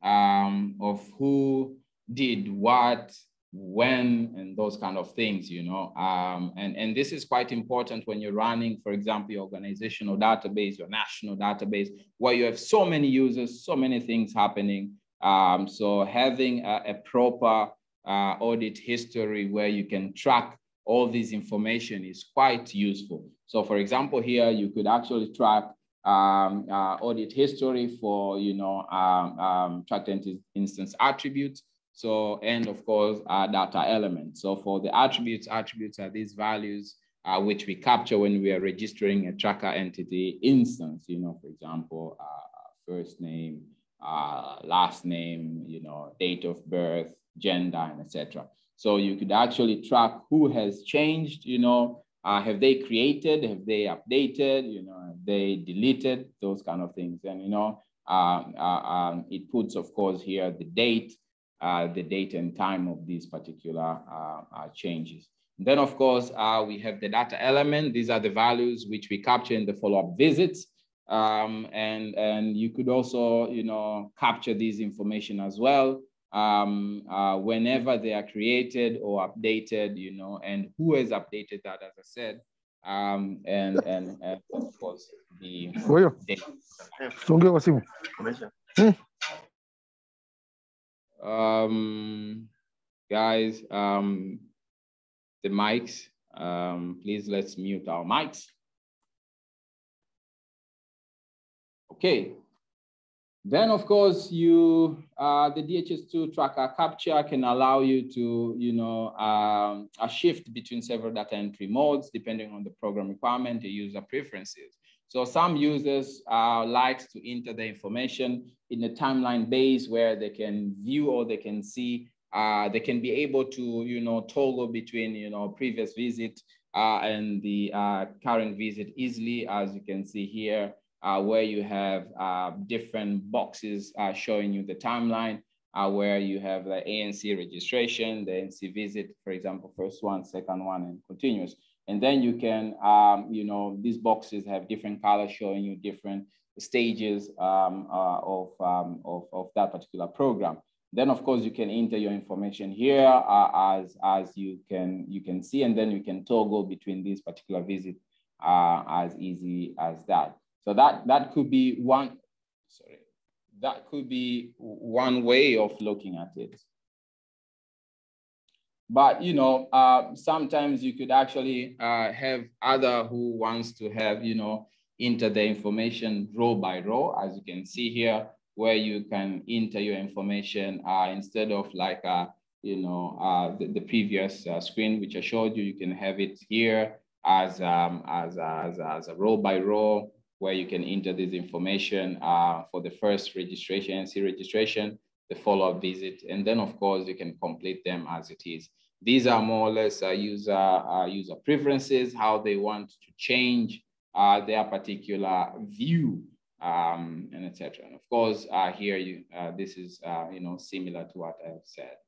um, of who did what, when, and those kind of things, you know. Um, and, and this is quite important when you're running, for example, your organizational database, your national database, where you have so many users, so many things happening. Um, so having a, a proper uh, audit history where you can track all this information is quite useful. So for example, here you could actually track um, uh, audit history for, you know, um, um, tracked instance attributes. So, and of course, uh, data elements. So for the attributes, attributes are these values uh, which we capture when we are registering a tracker entity instance, you know, for example, uh, first name, uh, last name, you know, date of birth, gender, and etc. So you could actually track who has changed, you know, uh, have they created, have they updated, you know, have they deleted, those kind of things. And, you know, um, uh, um, it puts, of course, here the date, uh, the date and time of these particular uh, uh, changes. And then, of course, uh, we have the data element. These are the values which we capture in the follow-up visits. Um, and, and you could also, you know, capture this information as well um, uh, whenever they are created or updated, you know, and who has updated that, as I said, um, and, and, and of course the um, guys, um, the mics, um, please let's mute our mics. Okay. Then, of course, you uh, the DHIS2 tracker capture can allow you to, you know, um, a shift between several data entry modes depending on the program requirement, the user preferences. So some users uh, likes to enter the information in a timeline base where they can view or they can see, uh, they can be able to, you know, toggle between, you know, previous visit uh, and the uh, current visit easily, as you can see here where you have uh, different boxes uh, showing you the timeline, uh, where you have the ANC registration, the ANC visit, for example, first one, second one, and continuous. And then you can, um, you know, these boxes have different colors showing you different stages um, uh, of, um, of, of that particular program. Then, of course, you can enter your information here uh, as, as you, can, you can see, and then you can toggle between these particular visits as easy as that. So that, that could be one, sorry, that could be one way of looking at it. But you know, uh, sometimes you could actually uh, have other who wants to have, you know, enter the information row by row, as you can see here, where you can enter your information uh, instead of like, uh, you know, uh, the, the previous uh, screen, which I showed you, you can have it here as, um, as, as, as a row by row where you can enter this information uh, for the first registration, NC registration, the follow-up visit, and then of course you can complete them as it is. These are more or less uh, user, uh, user preferences, how they want to change uh, their particular view um, and etc. And of course, uh, here you, uh, this is you know similar to what I've said.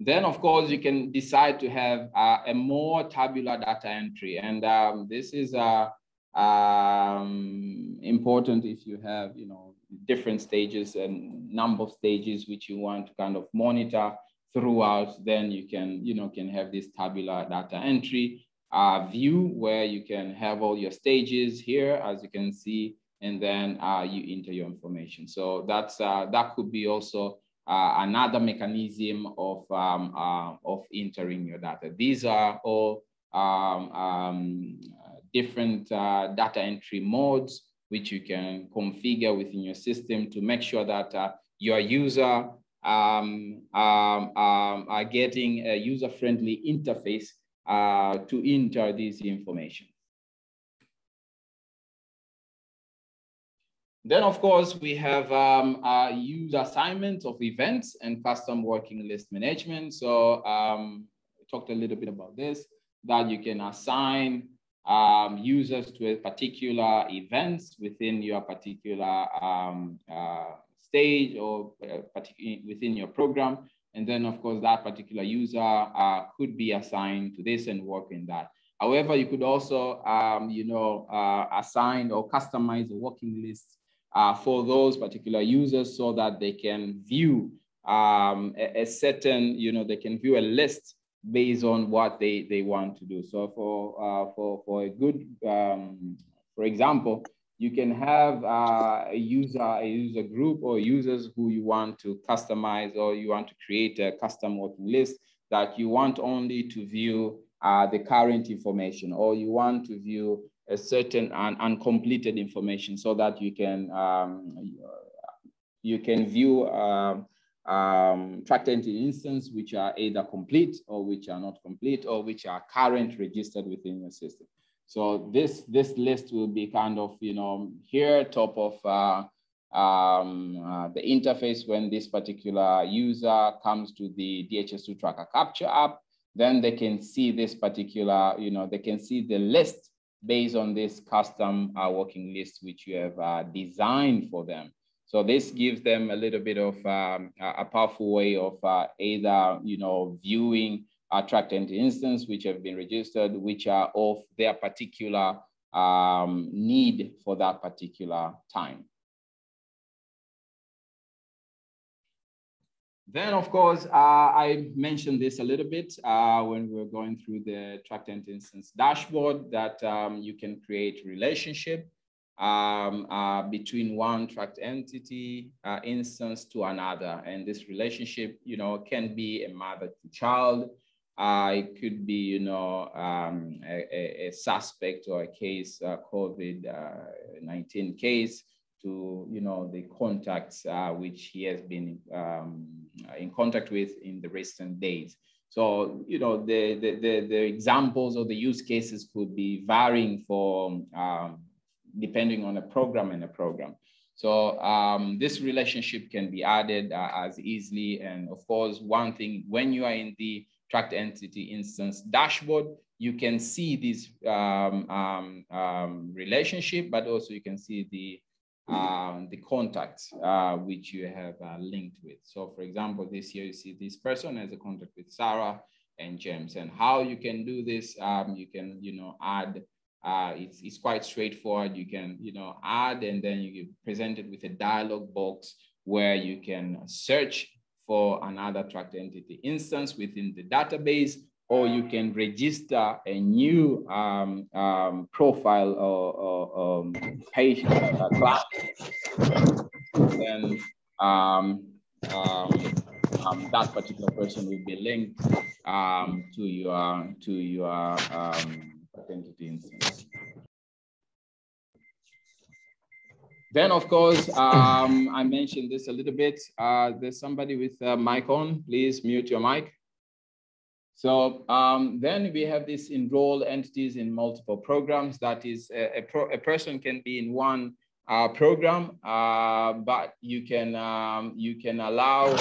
Then, of course, you can decide to have a more tabular data entry. And um, this is uh, um, important if you have, you know, different stages and number of stages which you want to kind of monitor throughout, then you can, you know, can have this tabular data entry uh, view where you can have all your stages here, as you can see, and then uh, you enter your information. So that's uh, that could be also uh, another mechanism of um, uh, of entering your data. These are all um, um, different uh, data entry modes, which you can configure within your system to make sure that uh, your user um, um, um, are getting a user-friendly interface uh, to enter this information. Then, of course, we have um, uh, use assignment of events and custom working list management. So um, talked a little bit about this, that you can assign um, users to a particular events within your particular um, uh, stage or uh, within your program. And then of course that particular user uh, could be assigned to this and work in that. However, you could also, um, you know, uh, assign or customize a working list uh, for those particular users so that they can view um, a, a certain, you know, they can view a list based on what they, they want to do. So for, uh, for, for a good, um, for example, you can have uh, a user, a user group or users who you want to customize or you want to create a custom working list that you want only to view uh, the current information or you want to view a certain un uncompleted information so that you can um, you can view uh, um, tracked entity instance, which are either complete or which are not complete or which are current registered within your system. So this, this list will be kind of, you know, here top of uh, um, uh, the interface when this particular user comes to the DHIS2 tracker capture app, then they can see this particular, you know, they can see the list based on this custom uh, working list which you have uh, designed for them. So this gives them a little bit of um, a powerful way of uh, either, you know, viewing tracked entity instance which have been registered, which are of their particular um, need for that particular time. Then, of course, uh, I mentioned this a little bit uh, when we were going through the entity instance dashboard that um, you can create relationship um, uh, between one tracked entity uh, instance to another. And this relationship, you know, can be a mother to child. Uh, it could be, you know, um, a, a, suspect or a case, uh, COVID-19 case to, you know, the contacts uh, which he has been um, in contact with in the recent days. So, you know, the, the, the, the, examples or the use cases could be varying for um, depending on a program and a program. So um, this relationship can be added uh, as easily. And of course, one thing, when you are in the tracked entity instance dashboard, you can see this um, um, um relationship, but also you can see the um, the contacts uh, which you have uh, linked with. So for example, this here, you see this person has a contact with Sarah and James and how you can do this, um, you can, you know, add uh, it's, it's quite straightforward. You can, you know, add and then you present it with a dialog box where you can search for another tracked entity instance within the database, or you can register a new um, um, profile or, or um, page uh, class. Then um, um, um, that particular person will be linked to your to your identity instance. Then, of course, um, I mentioned this a little bit. Uh, there's somebody with a mic on. Please mute your mic. So um, then we have these enrolled entities in multiple programs. That is, a, a, pro, a person can be in one uh, program, uh, but you can um, you can allow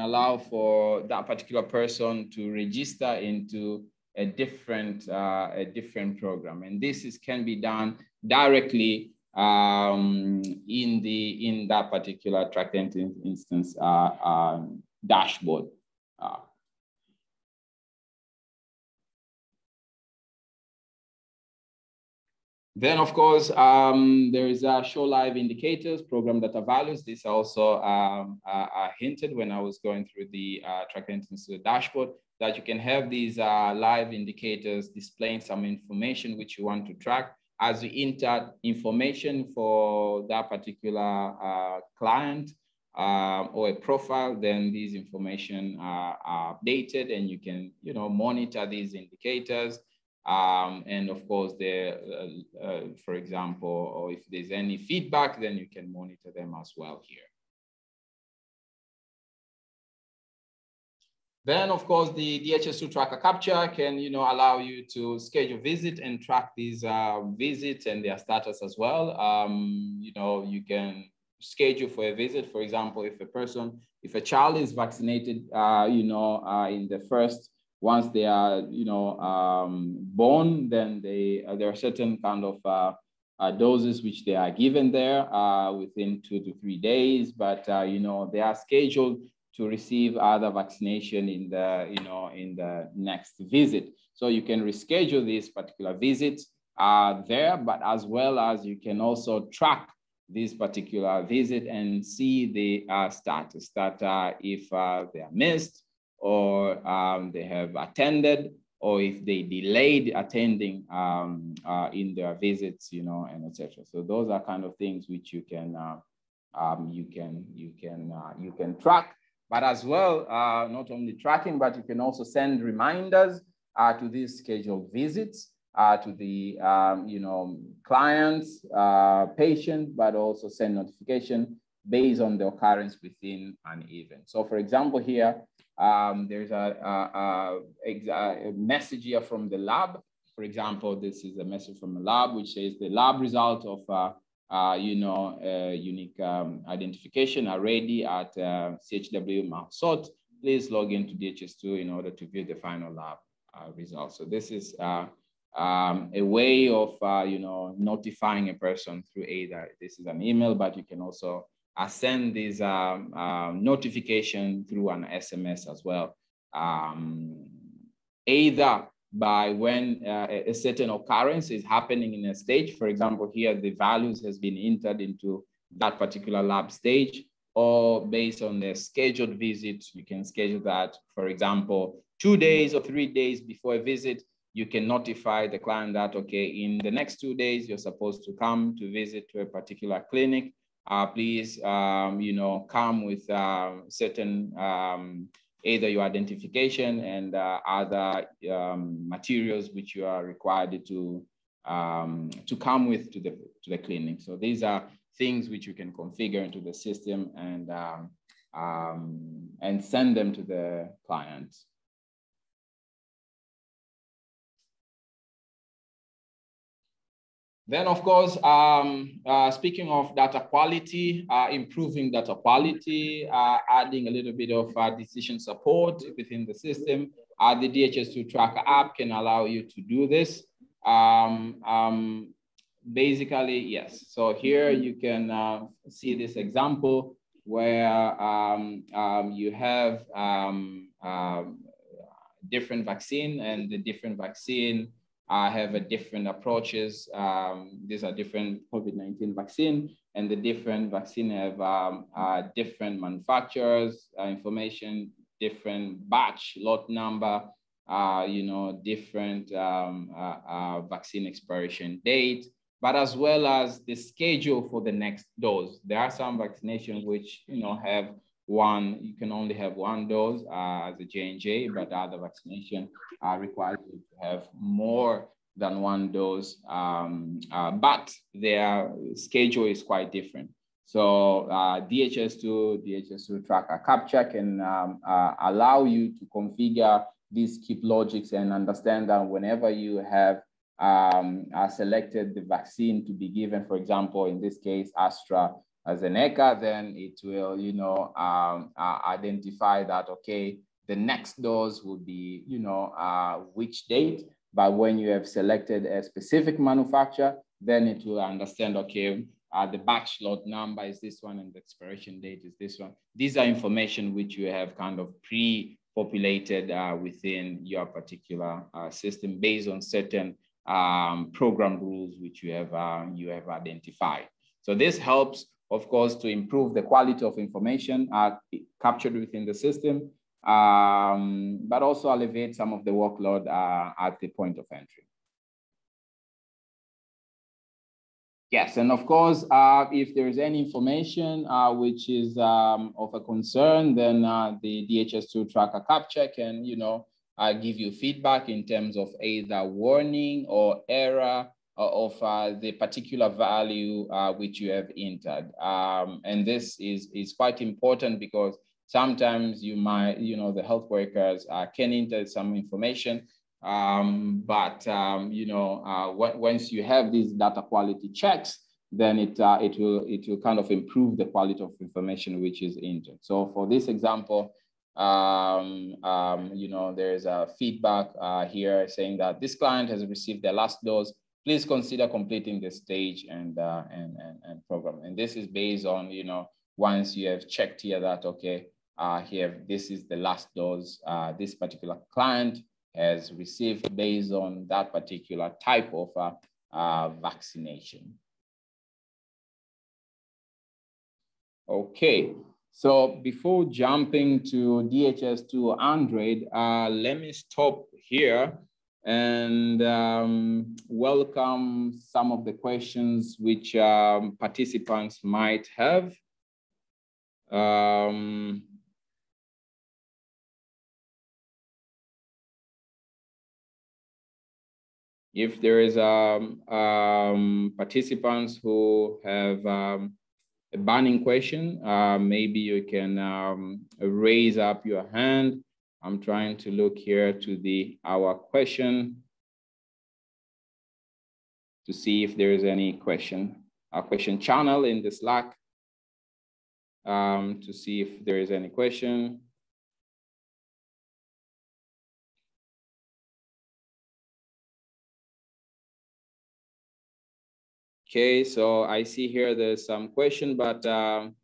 allow for that particular person to register into a different, uh, a different program. And this is, can be done directly um, in, the, in that particular tracked instance uh, um, dashboard. Then, of course, um, there is a show live indicators, program data values. This also um, uh, hinted when I was going through the uh, track instance dashboard that you can have these uh, live indicators displaying some information which you want to track. As you enter information for that particular uh, client uh, or a profile, then these information are, are updated and you can, you know, monitor these indicators um, and of course, there, uh, uh, for example, or if there's any feedback, then you can monitor them as well here. Then, of course, the DHIS2 tracker capture can, you know, allow you to schedule visit and track these uh, visits and their status as well. Um, you know, you can schedule for a visit. For example, if a person, if a child is vaccinated, uh, you know, uh, in the first once they are, you know, um, born, then they uh, there are certain kind of uh, uh, doses which they are given there uh, within two to three days, but uh, you know they are scheduled to receive other vaccination in the, you know, in the next visit. So you can reschedule this particular visit uh, there, but as well as you can also track this particular visit and see the status that if they are missed, or um, they have attended or if they delayed attending um, uh, in their visits, you know, and etc. So those are kind of things which you can uh, um, you can you can uh, you can track, but as well uh, not only tracking, but you can also send reminders uh, to these scheduled visits uh, to the um, you know clients, patient, but also send notification based on the occurrence within an event. So for example, here, um, there's a, a, a, a, message here from the lab. For example, this is a message from the lab, which says the lab result of, uh, uh, you know, unique um, identification are ready at uh, CHW Mahsot. Please log into DHIS2 in order to view the final lab uh, results. So this is uh, um, a way of, uh, you know, notifying a person through either this is an email, but you can also uh, send this um, uh, notification through an SMS as well. Um, either by when uh, a certain occurrence is happening in a stage, for example, here the values has been entered into that particular lab stage, or based on the scheduled visit, you can schedule that, for example, two days or three days before a visit, you can notify the client that, okay, in the next two days, you're supposed to come to visit to a particular clinic. Uh, please, um, you know, come with uh, certain, um, either your identification and uh, other um, materials which you are required to, um, to come with to the, to the clinic. So these are things which you can configure into the system and, um, um, and send them to the client. Then, of course, um, uh, speaking of data quality, uh, improving data quality, uh, adding a little bit of uh, decision support within the system. Uh, the DHIS2 Tracker app can allow you to do this. Um, um, basically, yes. So here you can uh, see this example where um, um, you have um, different vaccine and the different vaccine uh, have a different approaches. Um, these are different COVID-19 vaccine and the different vaccine have um, uh, different manufacturers, uh, information, different batch, lot number, uh, you know, different um, uh, uh, vaccine expiration date, but as well as the schedule for the next dose. There are some vaccinations which, you know, have one, you can only have one dose uh, as a J&J, but other vaccination uh, requires you to have more than one dose, um, uh, but their schedule is quite different. So uh, DHIS2, DHS2 tracker capture can um, uh, allow you to configure these keep logics and understand that whenever you have um, uh, selected the vaccine to be given, for example, in this case, Astra AstraZeneca, then it will, you know, um, uh, identify that, okay, the next dose will be, you know, uh, which date. But when you have selected a specific manufacturer, then it will understand, okay, uh, the batch lot number is this one and the expiration date is this one. These are information which you have kind of pre-populated uh, within your particular uh, system based on certain um, program rules which you have, uh, you have identified. So this helps of course, to improve the quality of information uh, captured within the system, um, but also alleviate some of the workload uh, at the point of entry. Yes, and of course, uh, if there is any information uh, which is um, of a concern, then uh, the DHIS2 tracker capture can, you know, uh, give you feedback in terms of either warning or error of uh, the particular value uh, which you have entered. Um, and this is, is quite important because sometimes you might, you know, the health workers uh, can enter some information, um, but, um, you know, uh, once you have these data quality checks, then it, uh, it, will, it will kind of improve the quality of information which is entered. So for this example, um, um, you know, there's a feedback here saying that this client has received their last dose please consider completing the stage and, uh, and, and, and program. And this is based on, you know, once you have checked here that, okay, uh, here, this is the last dose uh, this particular client has received based on that particular type of uh, uh, vaccination. Okay, so before jumping to DHIS2 Android, uh, let me stop here and um, welcome some of the questions which um, participants might have. Um, if there is um, um, participants who have um, a burning question, uh, maybe you can raise up your hand. I'm trying to look here to the our question to see if there is any question, a question channel in the Slack um, to see if there is any question. Okay, so I see here there's some question, but um,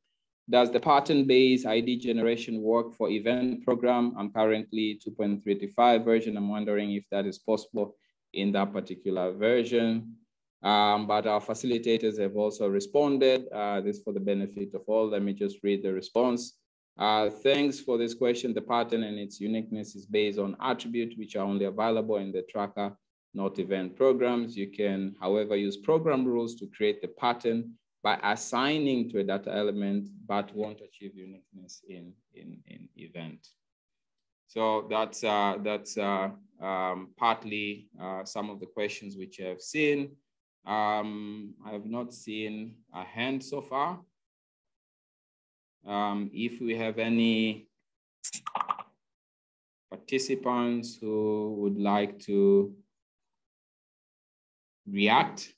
does the pattern-based ID generation work for event program? I'm currently 2.35 version. I'm wondering if that is possible in that particular version. Um, but our facilitators have also responded. Uh, this for the benefit of all. Let me just read the response. Uh, thanks for this question. The pattern and its uniqueness is based on attributes which are only available in the tracker not event programs. You can, however, use program rules to create the pattern by assigning to a data element, but won't achieve uniqueness in, in, in event. So that's, uh, that's uh, um, partly uh, some of the questions which I've seen. Um, I have not seen a hand so far. Um, if we have any participants who would like to react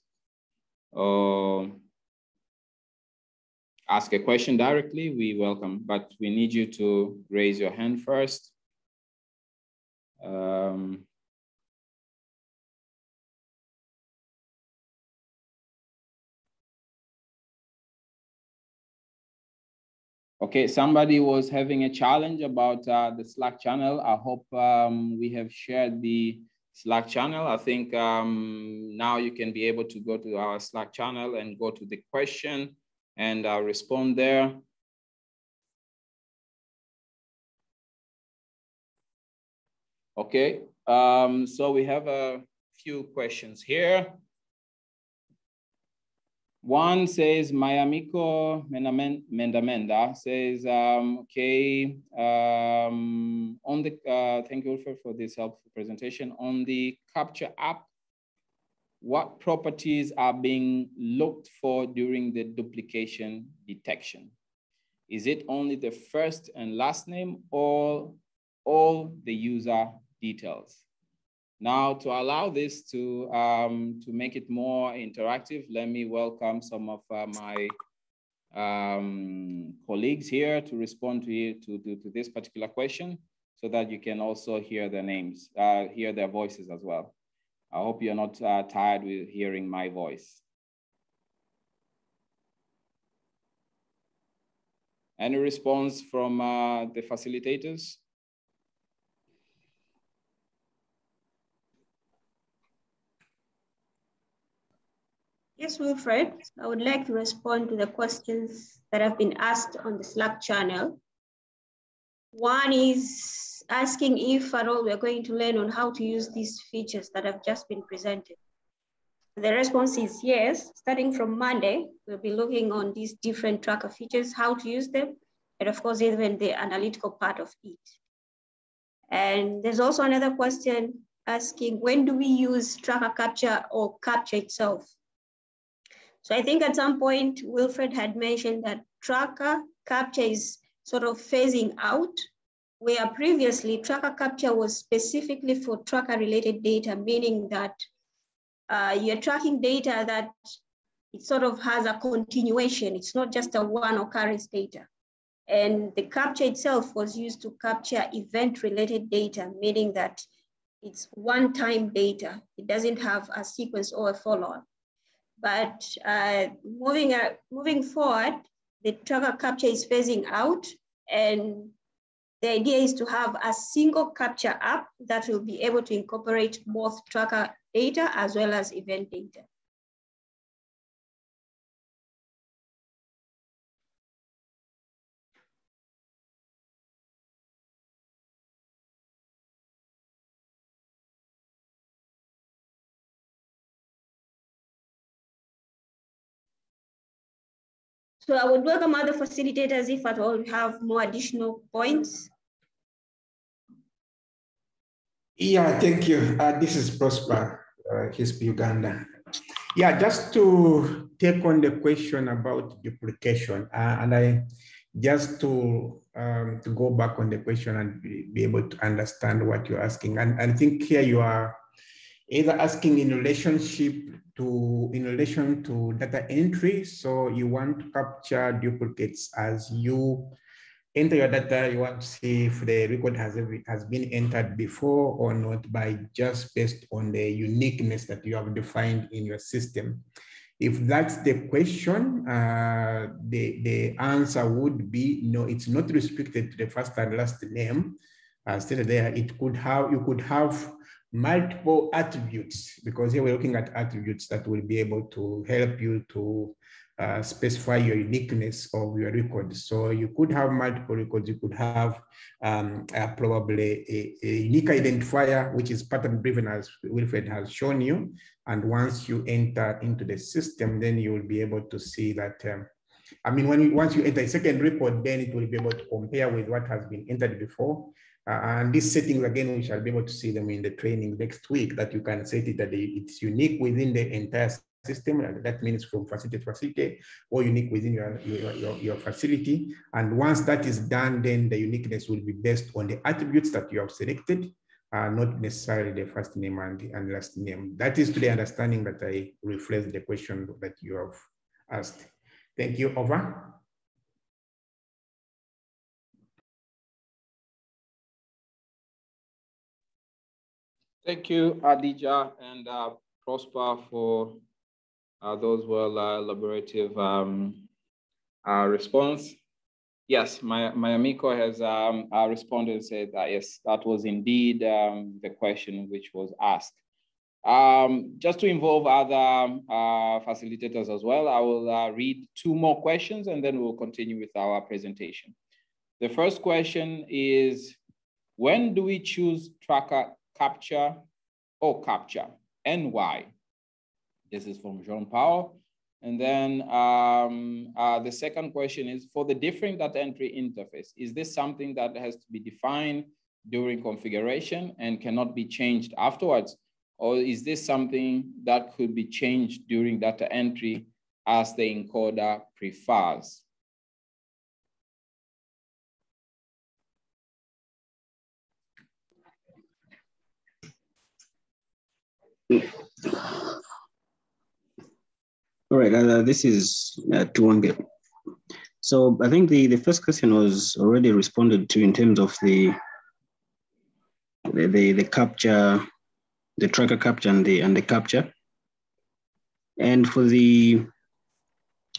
or ask a question directly, we welcome, but we need you to raise your hand first. Um, Okay, somebody was having a challenge about uh, the Slack channel. I hope um, we have shared the Slack channel. I think um, now you can be able to go to our Slack channel and go to the question and I'll respond there. Okay, um, so we have a few questions here. One says, my Mayamiko Mendamenda says, um, okay, um, on the, uh, thank you for, for this helpful presentation. On the Capture app, what properties are being looked for during the duplication detection? Is it only the first and last name or all the user details? Now, to allow this to, um, to make it more interactive, let me welcome some of uh, my um, colleagues here to respond to, to, to, to, this particular question so that you can also hear their names, uh, hear their voices as well. I hope you're not uh, tired with hearing my voice. Any response from uh, the facilitators? Yes, Wilfred, I would like to respond to the questions that have been asked on the Slack channel. One is asking if at all we're going to learn on how to use these features that have just been presented. The response is yes. Starting from Monday, we'll be looking on these different tracker features, how to use them, and of course, even the analytical part of it. And there's also another question asking, when do we use tracker capture or capture itself? So I think at some point, Wilfred had mentioned that tracker capture is sort of phasing out, where previously tracker capture was specifically for tracker related data, meaning that uh, you're tracking data that it sort of has a continuation. It's not just a one occurrence data. And the capture itself was used to capture event related data, meaning that it's one time data. It doesn't have a sequence or a follow up. But uh, moving, uh, moving forward, the tracker capture is phasing out and the idea is to have a single capture app that will be able to incorporate both tracker data as well as event data. So I would welcome other facilitators if at all we have more additional points. Yeah, thank you. Uh, this is Prosper, uh, Uganda. Yeah, just to take on the question about duplication, uh, and I just to um, to go back on the question and be, be, able to understand what you're asking. And, and I think here you are either asking in relationship to in relation to data entry. So you want to capture duplicates as you enter your data, you want to see if the record has, has been entered before or not by just based on the uniqueness that you have defined in your system. If that's the question, uh, the, the answer would be no, it's not restricted to the first and last name. Uh, stated there, it could have, you could have multiple attributes because here we're looking at attributes that will be able to help you to uh, specify your uniqueness of your records. So you could have multiple records. You could have um, uh, probably a, a, unique identifier, which is pattern driven as Wilfred has shown you. And once you enter into the system, then you will be able to see that. Um, I mean, when you, once you enter a second record, then it will be able to compare with what has been entered before. Uh, and these settings, again, we shall be able to see them in the training next week that you can set it that it's unique within the entire system, and that means from facility to facility or unique within your, your, your, your, facility. And once that is done, then the uniqueness will be based on the attributes that you have selected, uh, not necessarily the first name and, and last name. That is to the understanding that I reflect the question that you have asked. Thank you, over. Thank you, Hadija and uh, Prosper for uh, those well uh, elaborative um, uh, response. Yes, my, Mayamiko has um, uh, responded and said that yes, that was indeed um, the question which was asked. Um, just to involve other uh, facilitators as well, I will uh, read two more questions and then we'll continue with our presentation. The first question is, when do we choose tracker capture or capture and why? This is from Jean Paul. And then um, uh, the second question is for the different data entry interface, is this something that has to be defined during configuration and cannot be changed afterwards? Or is this something that could be changed during data entry as the encoder prefers? All right, uh, this is uh, Tiwonge. So I think the, the first question was already responded to in terms of the, the, the, the capture, the tracker capture and the, and the capture. And for the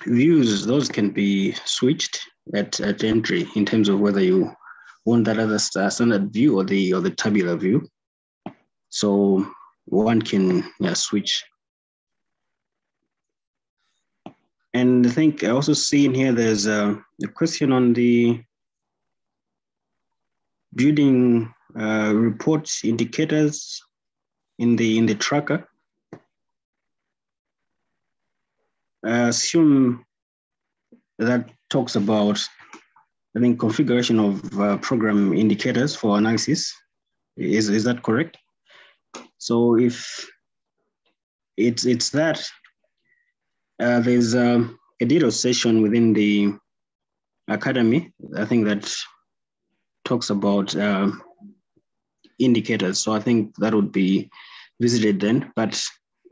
views, those can be switched at, at entry in terms of whether you want that other standard view or the, or the tabular view. So one can yeah, switch And I think I also see in here there's a, a question on the building uh, report indicators in the in the tracker. I assume that talks about I think configuration of uh, program indicators for analysis. Is is that correct? So if it's it's that uh, there's um, a detailed session within the academy, I think that talks about uh, indicators. So I think that would be visited then. But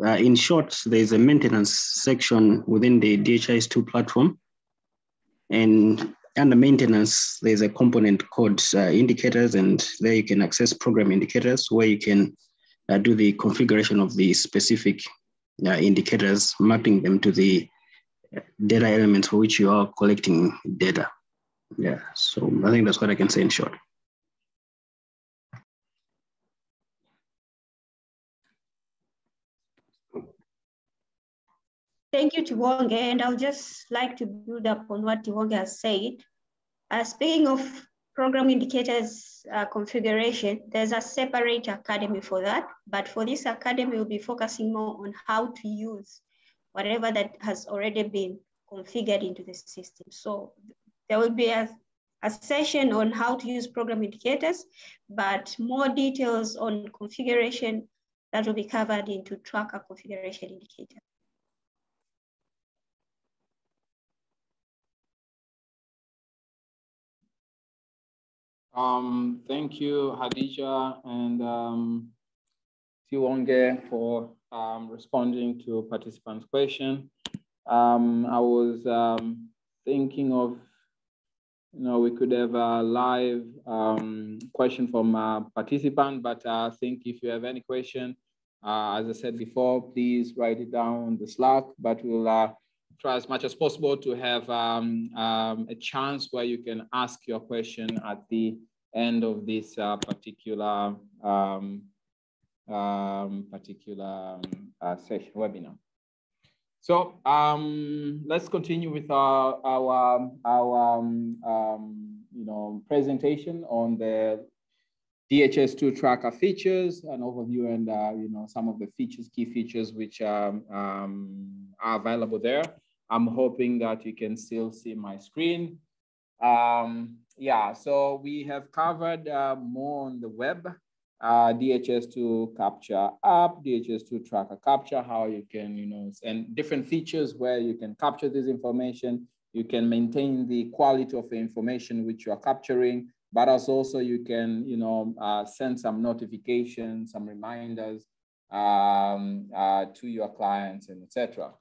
uh, in short, there's a maintenance section within the DHIS2 platform. And under maintenance, there's a component called uh, indicators, and there you can access program indicators where you can uh, do the configuration of the specific uh, indicators, mapping them to the data elements for which you are collecting data. Yeah, so I think that's what I can say in short. Thank you, Tiwonge, and I would just like to build up on what Tiwonge has said. Uh, speaking of program indicators uh, configuration, there's a separate academy for that. But for this academy, we'll be focusing more on how to use whatever that has already been configured into the system. So there will be a, a session on how to use program indicators, but more details on configuration that will be covered into tracker configuration indicator. Um, thank you, Hadija and um, Tiwonge for um, responding to participants' question. Um, I was um, thinking of, you know, we could have a live um, question from a participant, but I think if you have any question, uh, as I said before, please write it down on the Slack, but we'll uh, try as much as possible to have um, um, a chance where you can ask your question at the end of this uh, particular um, um particular uh, session webinar. So um, let's continue with our our our um, you know presentation on the DHIS2 tracker features, an overview, and uh, you know some of the features, key features which um, um, are available there. I'm hoping that you can still see my screen. Um, yeah, so we have covered uh, more on the web, uh, DHIS2 capture app, DHIS2 tracker capture, how you can, you know, and different features where you can capture this information. You can maintain the quality of the information which you are capturing, but as also you can, you know, uh, send some notifications, some reminders um, uh, to your clients and etc.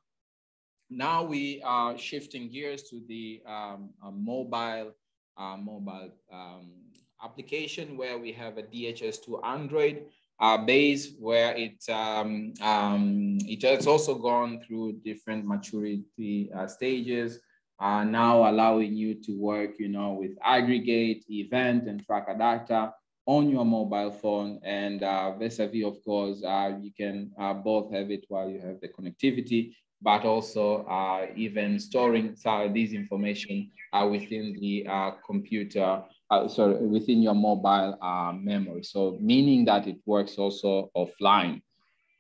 Now we are shifting gears to the um, mobile uh, mobile um, application where we have a DHIS2 Android uh, base where it um, um, it has also gone through different maturity uh, stages, uh, now allowing you to work, you know, with aggregate, event, and tracker data on your mobile phone. And uh, vis-a-vis, of course, uh, you can both have it while you have the connectivity but also uh, even storing these information uh, within the uh, computer, uh, sorry, within your mobile uh, memory. So meaning that it works also offline.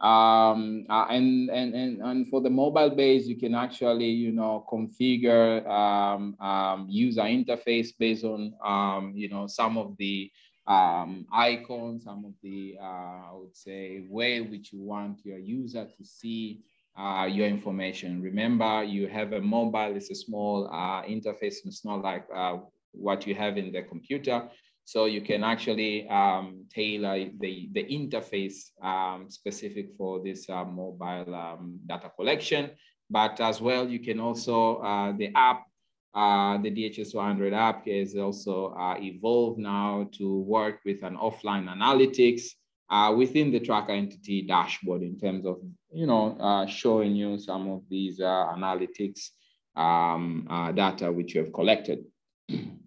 Um, uh, and, and, and, and for the mobile base, you can actually, you know, configure um, um, user interface based on, um, you know, some of the um, icons, some of the, I would say, way which you want your user to see uh, your information. Remember, you have a mobile, it's a small uh, interface, it's not like uh, what you have in the computer. So you can actually um, tailor the, the interface um, specific for this uh, mobile um, data collection. But as well, you can also, uh, the app, uh, the DHS 100 app is also evolved now to work with an offline analytics uh, within the tracker entity dashboard in terms of, you know, uh, showing you some of these uh, analytics um, uh, data which you have collected. [CLEARS THROAT]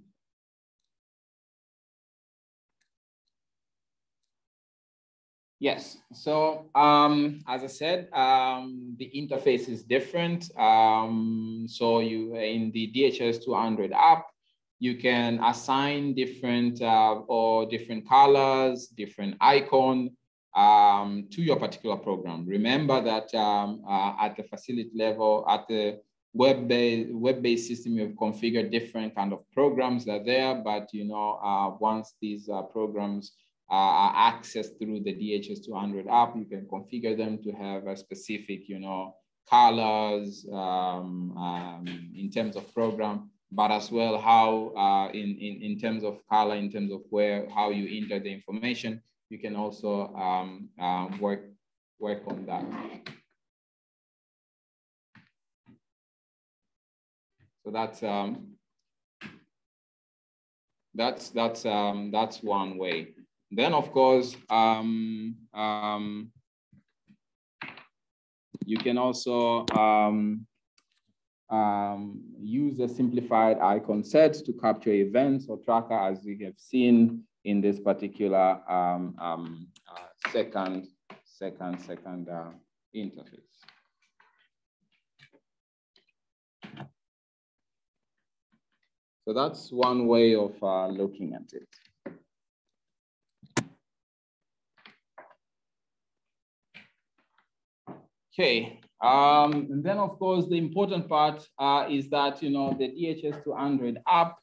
Yes, so um, as I said, um, the interface is different. Um, so you in the DHS 200 app, you can assign different uh, or different colors, different icon um, to your particular program. Remember that um, uh, at the facility level, at the web-based web-based system, you've configured different kind of programs that are there, but you know, uh, once these uh, programs are accessed through the DHS200 app, you can configure them to have a specific, you know, colors um, um in terms of program but as well how uh, in, in, in terms of color, in terms of where, how you enter the information, you can also um, uh, work, work on that. So that's, um, that's, that's, um, that's one way. Then of course, um, um, you can also um, um, use a simplified icon set to capture events or tracker as we have seen in this particular um, um, uh, second, second, second uh, interface. So that's one way of uh, looking at it. Okay, um, and then of course, the important part uh, is that, you know, the DHS 200 app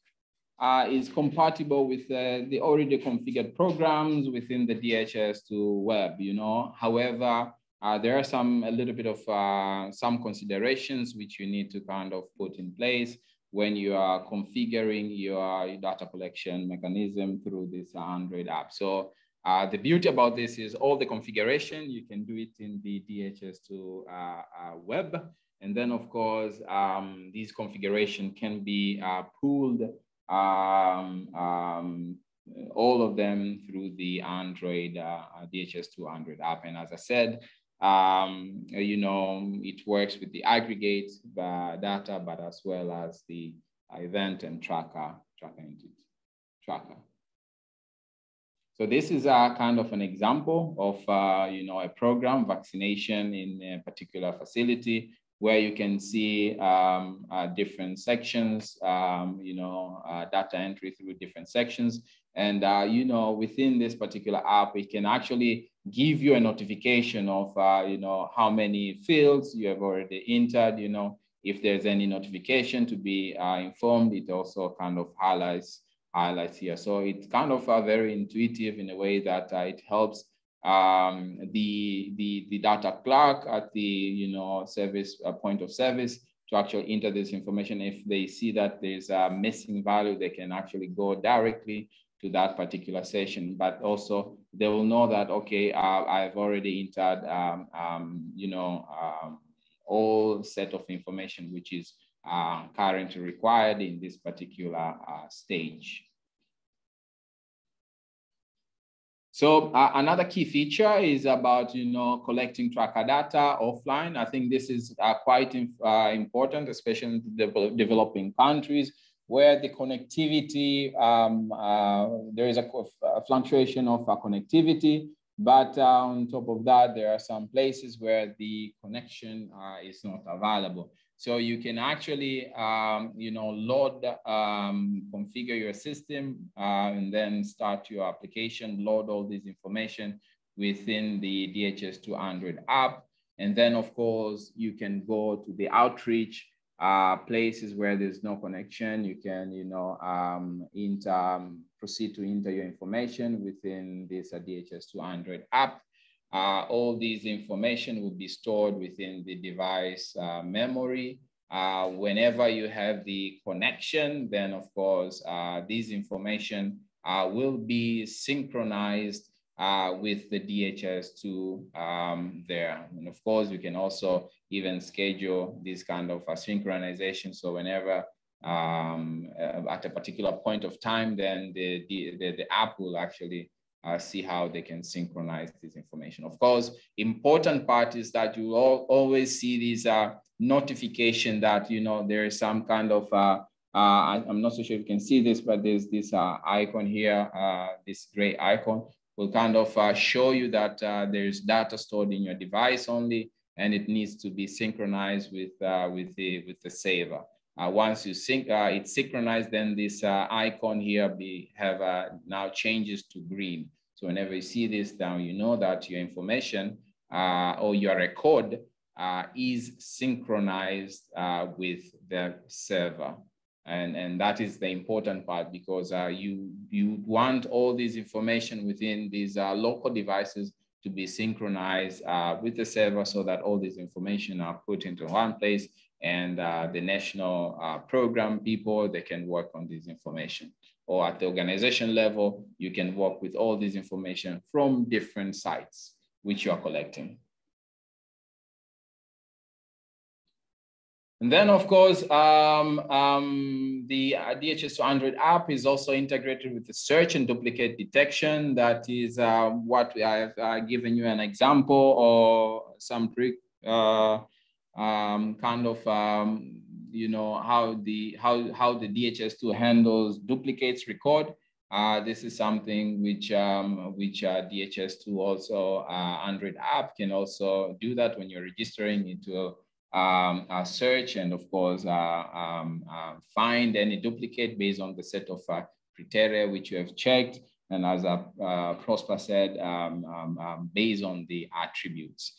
uh, is compatible with uh, the already configured programs within the DHIS2 web, you know. However, uh, there are some, a little bit of uh, some considerations which you need to kind of put in place when you are configuring your data collection mechanism through this Android app. So uh, the beauty about this is all the configuration, you can do it in the DHIS2 uh, uh, web. And then of course, um, these configuration can be uh, pulled, um, um, all of them through the Android uh, DHIS2 Android app. And as I said, um, you know, it works with the aggregate uh, data, but as well as the event and tracker, tracker entity, tracker. So this is a kind of an example of, uh, you know, a program, vaccination in a particular facility where you can see um, uh, different sections, um, you know, uh, data entry through different sections. And, uh, you know, within this particular app, it can actually give you a notification of, uh, you know, how many fields you have already entered, you know, if there's any notification to be uh, informed, it also kind of highlights, highlights here. So it's kind of uh, very intuitive in a way that uh, it helps um, the, the, the data clerk at the, you know, service uh, point of service to actually enter this information. If they see that there's a missing value, they can actually go directly to that particular session, but also they will know that, okay, uh, I've already entered, um, um, you know, um, all set of information which is uh, currently required in this particular uh, stage. So uh, another key feature is about, you know, collecting tracker data offline. I think this is uh, quite uh, important, especially in de developing countries where the connectivity, um, uh, there is a, a fluctuation of uh, connectivity, but uh, on top of that, there are some places where the connection is not available. So you can actually, um, you know, load, um, configure your system, uh, and then start your application, load all this information within the DHIS2 Android app. And then, of course, you can go to the outreach uh, places where there's no connection, you can, you know, um, enter, um, proceed to enter your information within this uh, DHIS2 Android app. Uh, all these information will be stored within the device uh, memory. Uh, whenever you have the connection, then of course, uh, this information uh, will be synchronized uh, with the DHIS2 um, there. And of course, you can also even schedule this kind of a synchronization. So whenever um, at a particular point of time, then the, the, the, the app will actually uh, see how they can synchronize this information. Of course, important part is that you all, always see these uh, notification that, you know, there is some kind of, uh, uh I, am not so sure if you can see this, but there's this uh, icon here, uh, this gray icon will kind of show you that uh, there's data stored in your device only, and it needs to be synchronized with, with, the, with the saver. Uh, once you sync, uh, it's synchronized, then this uh, icon here be, have now changes to green. So whenever you see this now, you know that your information or your record is synchronized with the server. And, and that is the important part because uh, you, you want all this information within these uh, local devices to be synchronized uh, with the server so that all this information are put into one place and uh, the national uh, program people, they can work on this information. Or at the organization level, you can work with all this information from different sites which you are collecting. And then, of course, um, um, the DHIS2 Android app is also integrated with the search and duplicate detection. That is uh, what I have uh, given you an example or some pre, uh, um, kind of, um, you know, how the, how, how the DHIS2 handles duplicates record. Uh, this is something which, um, which uh, DHIS2 also uh, Android app can also do that when you're registering into um, uh, search and of course uh, um, uh, find any duplicate based on the set of uh, criteria which you have checked. And as uh, Prosper said, um, um, um, based on the attributes.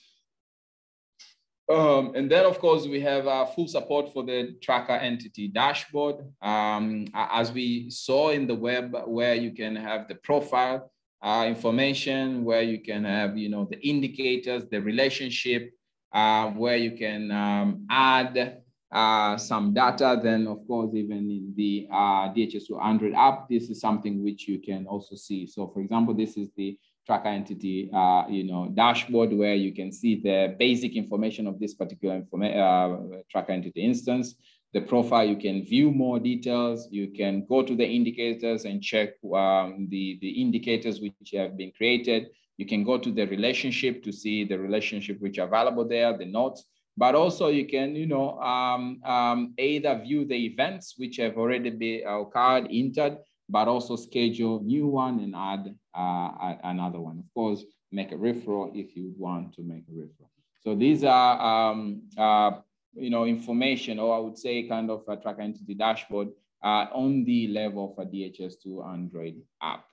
Um, and then, of course, we have uh, full support for the tracker entity dashboard. Um, as we saw in the web, where you can have the profile uh, information, where you can have, you know, the indicators, the relationship, uh, where you can um, add uh, some data, then of course, even in the uh, DHIS2 Android app, this is something which you can also see. So for example, this is the tracker entity, uh, you know, dashboard where you can see the basic information of this particular uh, tracker entity instance. The profile, you can view more details. You can go to the indicators and check um, the, the indicators which have been created. You can go to the relationship to see the relationship which are available there, the notes but also you can, you know, um, um, either view the events which have already been occurred, entered, but also schedule new one and add uh, another one. Of course, make a referral if you want to make a referral. So these are, um, uh, you know, information, or I would say kind of a tracker entity dashboard uh, on the level of a DHIS2 Android app.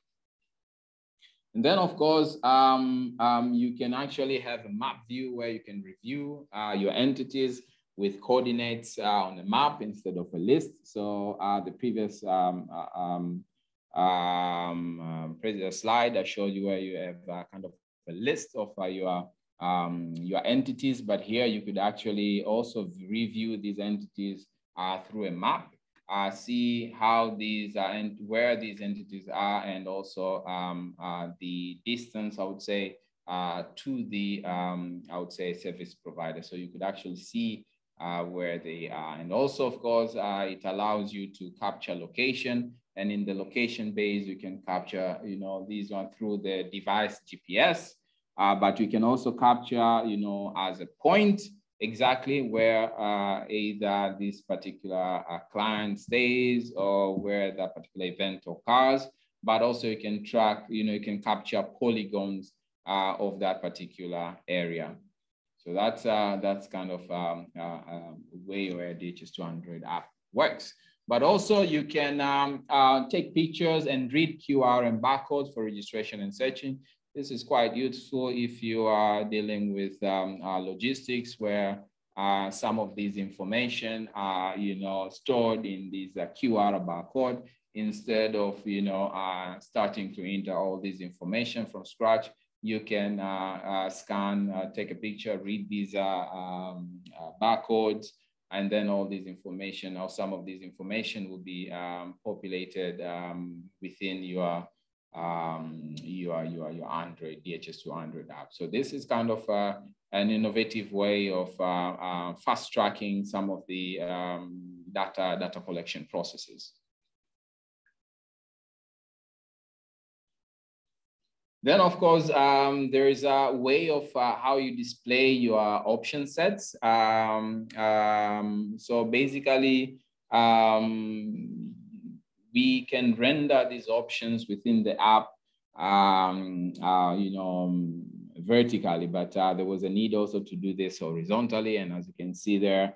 And then of course, um, um, you can actually have a map view where you can review uh, your entities with coordinates uh, on a map instead of a list. So uh, the previous um, uh, um, um, um, previous slide, I showed you where you have uh, kind of a list of uh, your um, your entities, but here you could actually also review these entities through a map uh, see how these are and where these entities are and also um, uh, the distance, I would say, uh, to the, um, I would say, service provider. So you could actually see uh, where they are. And also, of course, uh, it allows you to capture location. And in the location base, you can capture, you know, these one through the device GPS, uh, but you can also capture, you know, as a point exactly where uh, either this particular uh, client stays or where that particular event occurs, but also you can track, you know, you can capture polygons uh, of that particular area. So that's, uh, that's kind of um, uh, um, way where DHIS2 Android app works. But also you can um, uh, take pictures and read QR and barcodes for registration and searching. This is quite useful if you are dealing with um, uh, logistics where uh, some of these information are, you know, stored in these uh, QR barcode instead of, you know, uh, starting to enter all this information from scratch. You can uh, uh, scan, take a picture, read these um, barcodes, and then all this information or some of this information will be um, populated um, within your um, your, your, your Android, DHIS2 Android app. So this is kind of uh, an innovative way of uh, uh, fast tracking some of the um, data, data collection processes. Then, of course, um, there is a way of uh, how you display your option sets. Um, um, so basically, um, we can render these options within the app, um, uh, you know, um, vertically, but uh, there was a need also to do this horizontally. And as you can see there,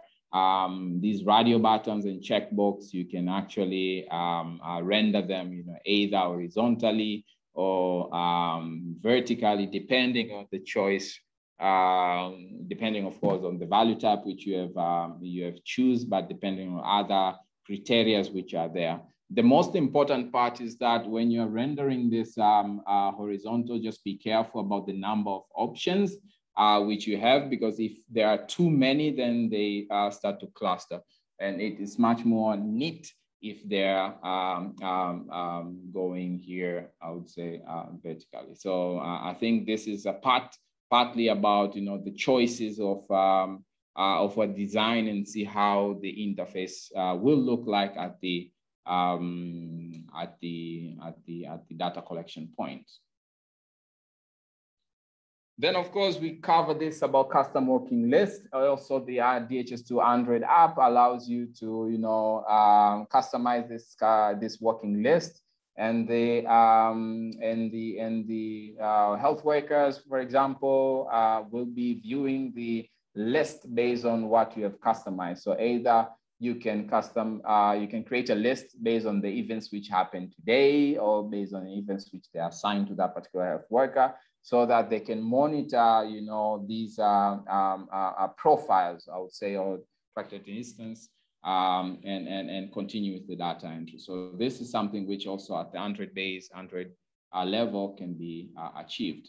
these radio buttons and checkbox, you can actually uh, render them, you know, either horizontally or um, vertically, depending on the choice um, depending of course on the value type which you have um, you have choose, but depending on other criteria which are there. The most important part is that when you're rendering this um, uh, horizontal, just be careful about the number of options uh, which you have, because if there are too many, then they uh, start to cluster. And it is much more neat if they're um, um, um going here, I would say uh, vertically. So uh, I think this is a part, partly about, you know, the choices of, um, uh, of a design and see how the interface will look like at the um, at, the, at, the, at the data collection point. Then, of course, we cover this about custom working list. Also, the uh, DHIS2 app allows you to, you know, um, customize this uh, this working list, and the um, and the and the uh, health workers, for example, uh, will be viewing the list based on what you have customized. So either you can custom, uh, you can create a list based on the events which happened today or based on events which they assigned to that particular health worker so that they can monitor, you know, these uh, um, uh, uh profiles, I would say, or tracted instance um, and, and, and continue with the data entry. So this is something which also at the Android base, Android uh, level can be uh, achieved.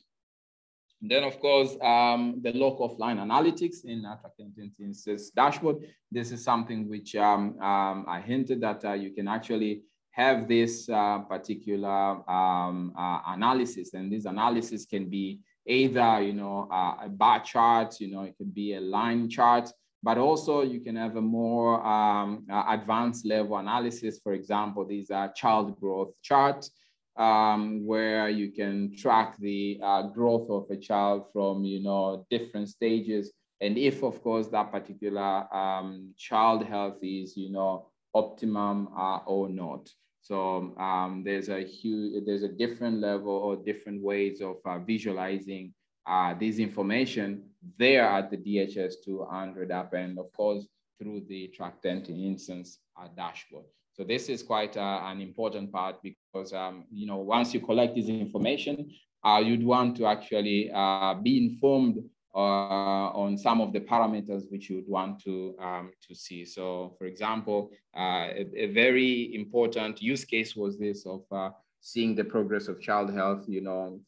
then, of course, um, the log offline analytics in Attract dashboard. This is something which um, um, I hinted that uh, you can actually have this uh, particular um, uh, analysis, and this analysis can be either, you know, uh, a bar chart, you know, it could be a line chart, but also you can have a more um, uh, advanced level analysis. For example, these are child growth charts um, where you can track the uh, growth of a child from, you know, different stages. And if, of course, that particular um, child health is, you know, optimum uh, or not. So um, there's a huge, there's a different level or different ways of uh, visualizing uh, this information there at the DHIS2 Android app and of course through the Track10 instance uh, dashboard. So this is quite uh, an important part because, um, you know, once you collect this information, uh, you'd want to actually uh, be informed uh, on some of the parameters which you'd want to, um, to see. So for example, uh, a, a, very important use case was this of uh, seeing the progress of child health, you know,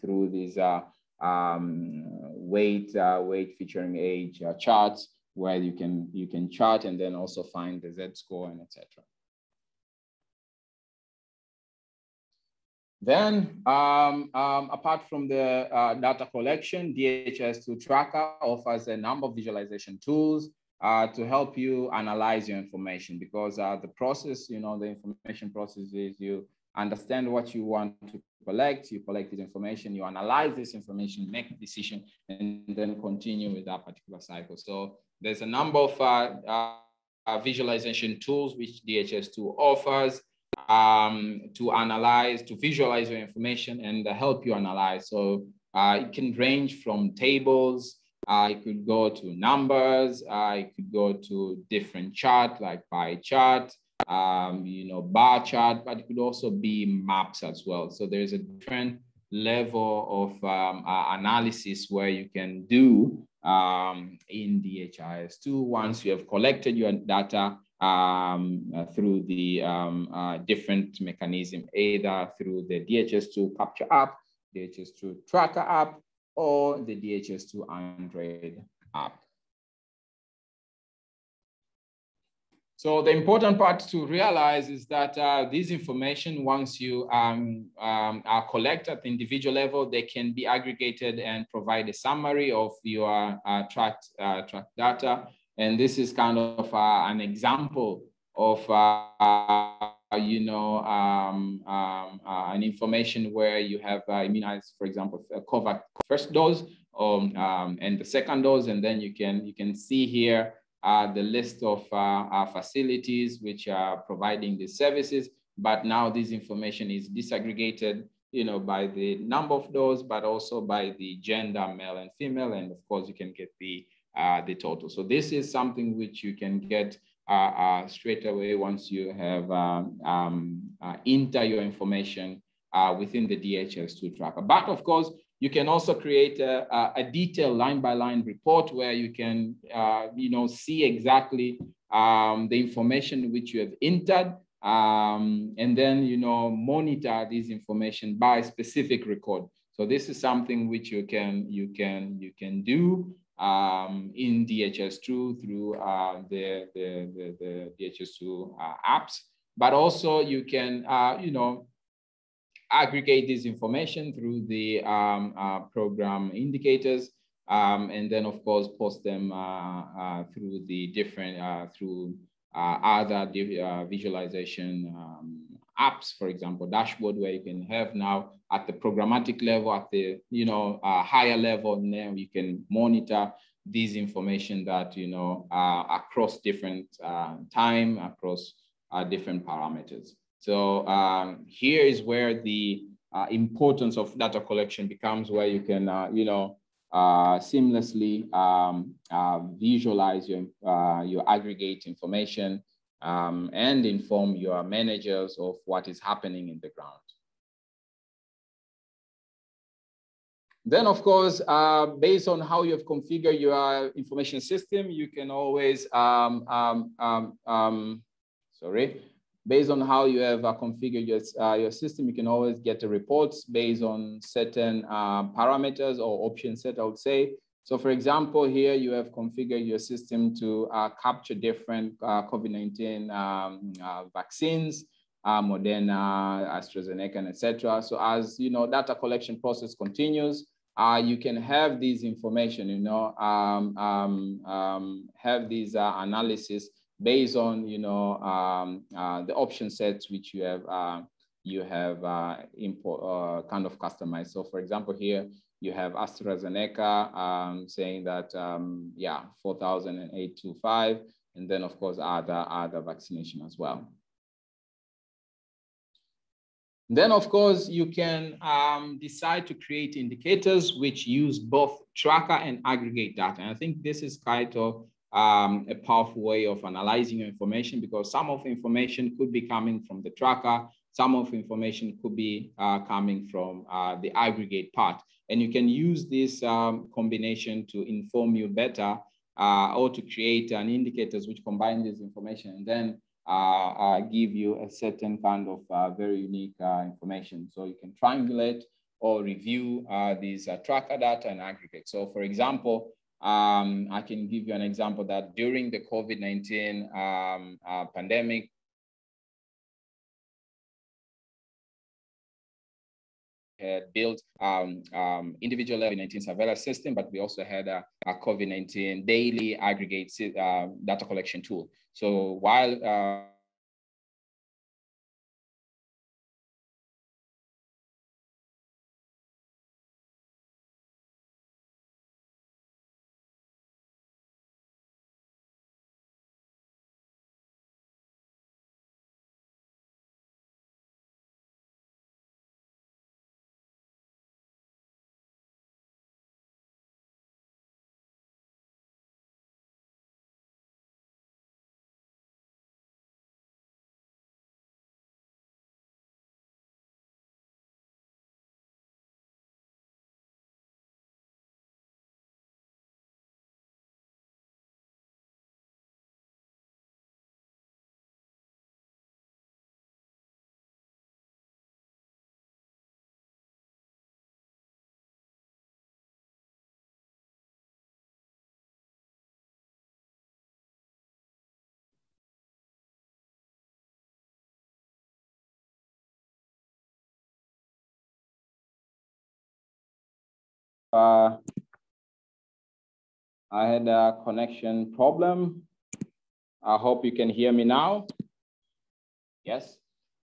through these um, weight, weight featuring age charts where you can, you can chart and then also find the Z score and etc. Then, um, um, apart from the uh, data collection, DHIS2 Tracker offers a number of visualization tools uh, to help you analyze your information because uh, the process, you know, the information process is you understand what you want to collect, you collect this information, you analyze this information, make a decision, and then continue with that particular cycle. So there's a number of uh, uh, visualization tools which DHIS2 offers um, to analyze, to visualize your information and help you analyze. So uh, it can range from tables, uh, it could go to numbers, uh, it could go to different chart like pie chart, um, you know, bar chart, but it could also be maps as well. So there's a different level of um, uh, analysis where you can do um, in DHIS2 once you have collected your data um, uh, through the um, uh, different mechanism, either through the DHIS2 Capture app, DHIS2 Tracker app, or the DHIS2 Android app. So the important part to realize is that uh, this information, once you um, um, are collected at the individual level, they can be aggregated and provide a summary of your uh, tracked, uh, tracked data and this is kind of uh, an example of, uh, you know, um, um, uh, an information where you have uh, immunized, for example, COVAX first dose um, um, and the second dose. And then you can, you can see here uh, the list of uh, facilities which are providing these services. But now this information is disaggregated you know, by the number of doses, but also by the gender, male and female. And of course, you can get the uh, the total. So this is something which you can get uh, uh, straight away once you have um, um, uh, enter your information uh, within the DHIS2 tracker. But of course, you can also create a, a detailed line by line report where you can, uh, you know, see exactly um, the information which you have entered um, and then, you know, monitor this information by specific record. So this is something which you can, you can, you can do um, in DHIS2 through uh, the, the, the, the DHIS2 uh, apps, but also you can, uh, you know, aggregate this information through the um, uh, program indicators, um, and then of course post them uh, uh, through the different, through other visualization um, apps, for example, dashboard where you can have now at the programmatic level, at the you know uh, higher level, now you can monitor this information that you know uh, across different uh, time, across uh, different parameters. So um, here is where the uh, importance of data collection becomes, where you can uh, you know seamlessly um, visualize your your aggregate information um, and inform your managers of what is happening in the ground. Then, of course, uh, based on how you have configured your information system, you can always, um, um, um, um sorry, based on how you have uh, configured your, uh, your system, you can always get the reports based on certain uh, parameters or option set, I would say. So for example, here you have configured your system to uh, capture different uh, COVID-19 um, uh, Moderna, AstraZeneca, and etc. So as you know, data collection process continues, you can have these information, you know, um, um, um have these analysis based on you know um, uh, the option sets which you have uh, you have uh, import uh, kind of customized. So for example, here you have AstraZeneca um, saying that um, yeah 4,825, and then of course other other vaccination as well. Then, of course, you can um, decide to create indicators which use both tracker and aggregate data. And I think this is kind of um, a powerful way of analyzing your information because some of the information could be coming from the tracker, some of the information could be uh, coming from uh, the aggregate part. And you can use this um, combination to inform you better uh, or to create an indicators which combine this information and then give you a certain kind of uh, very unique information. So you can triangulate or review these tracker data and aggregate. So for example, um, I can give you an example that during the COVID-19 um, uh, pandemic, had built um, um, individual COVID-19 surveillance system, but we also had a, a COVID-19 daily aggregate uh, data collection tool. So while uh, uh, I had a connection problem. I hope you can hear me now. Yes.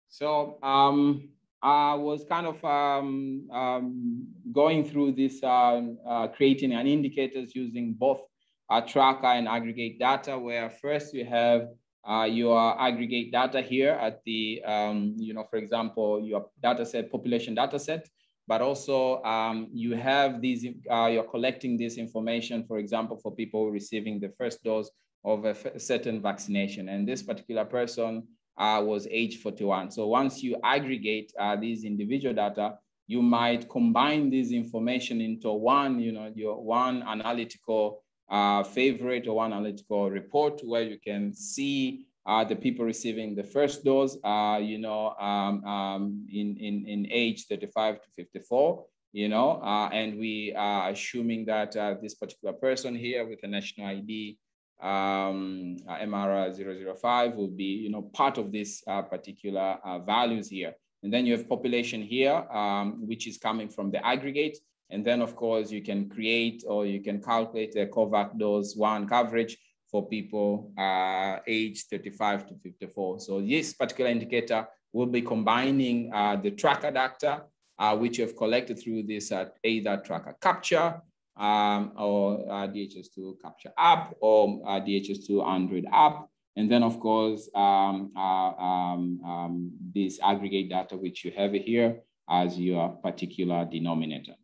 So um, I was kind of um, um, going through this, uh, uh, creating an indicators using both a tracker and aggregate data, where first you have uh, your aggregate data here at the, um, you know, for example, your data set, population data set but also um, you have these, uh, you're collecting this information, for example, for people receiving the first dose of a certain vaccination. And this particular person uh, was age 41. So once you aggregate uh, these individual data, you might combine this information into one, you know, your one analytical uh, favorite or one analytical report where you can see uh, the people receiving the first dose you know, um, um, in, in, in age 35 to 54, you know, uh, and we are assuming that uh, this particular person here with a national ID um, uh, MR 005 will be, you know, part of this uh, particular uh, values here. And then you have population here, um, which is coming from the aggregate. And then, of course, you can create or you can calculate the COVAX dose one coverage for people uh, age 35 to 54. So this particular indicator will be combining uh, the tracker data, uh, which you have collected through this uh, either tracker capture um, or uh, DHIS2 capture app or uh, DHIS2 Android app. And then of course, um, um, um, this aggregate data, which you have here as your particular denominator.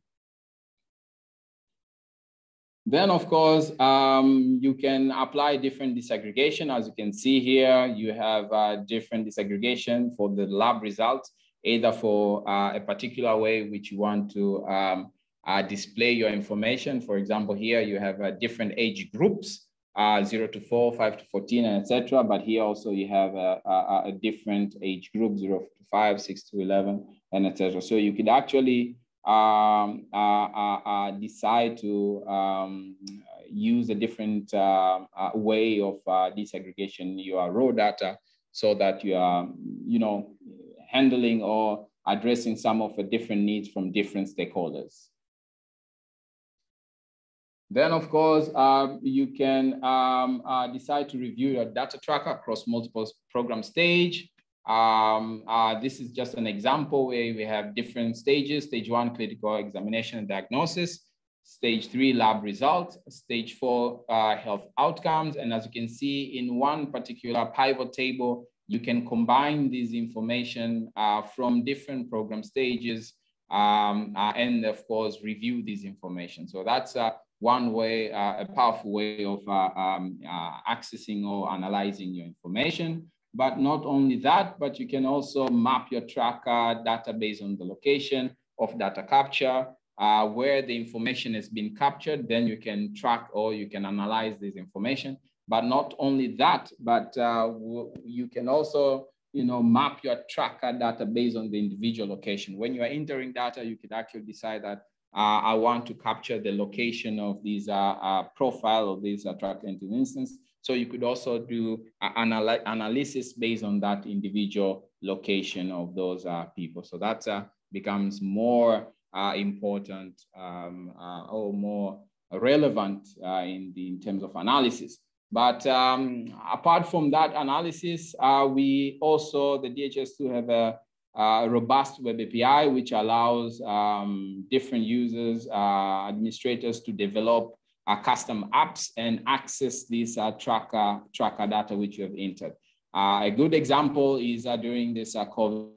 Then, of course, um, you can apply different disaggregation. As you can see here, you have uh, different disaggregation for the lab results, either for uh, a particular way which you want to um, uh, display your information. For example, here you have uh, different age groups uh, zero to four, five to 14, and etc. But here also you have a, a, a, different age group, zero to five, six to 11, and etc. So you could actually um, uh, uh, uh decide to um, use a different uh, way of disaggregation your raw data so that you are, you know, handling or addressing some of the different needs from different stakeholders. Then, of course, uh, you can um, uh, decide to review your data tracker across multiple program stage. Um, uh, this is just an example where we have different stages, stage one, clinical examination and diagnosis, stage three, lab results, stage four, uh, health outcomes. And as you can see in one particular pivot table, you can combine this information uh, from different program stages um, uh, and of course, review this information. So that's one way, uh, a powerful way of uh, um, uh, accessing or analyzing your information. But not only that, but you can also map your tracker database on the location of data capture, uh, where the information has been captured, then you can track or you can analyze this information. But not only that, but uh, you can also you know, map your tracker data based on the individual location. When you are entering data, you can actually decide that uh, I want to capture the location of this uh, uh, profile of this track engine instance. So you could also do anal analysis based on that individual location of those people. So that becomes more important um, or more relevant in, the, in terms of analysis. But um, apart from that analysis, uh, we also, the DHIS2 have a a robust web API, which allows um, different users, uh, administrators to develop uh, custom apps and access this uh, tracker, tracker data which you have entered. Uh, a good example is uh, during this uh, COVID,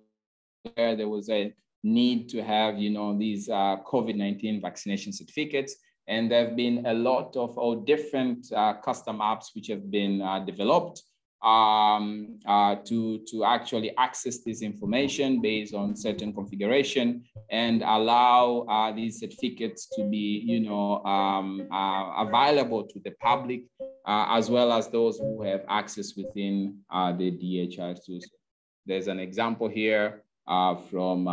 where there was a need to have, you know, these COVID-19 vaccination certificates. And there have been a lot of all different custom apps which have been developed um, uh, to, to actually access this information based on certain configuration and allow uh, these certificates to be, you know, um, uh, available to the public uh, as well as those who have access within uh, the DHIS2. There's an example here uh, from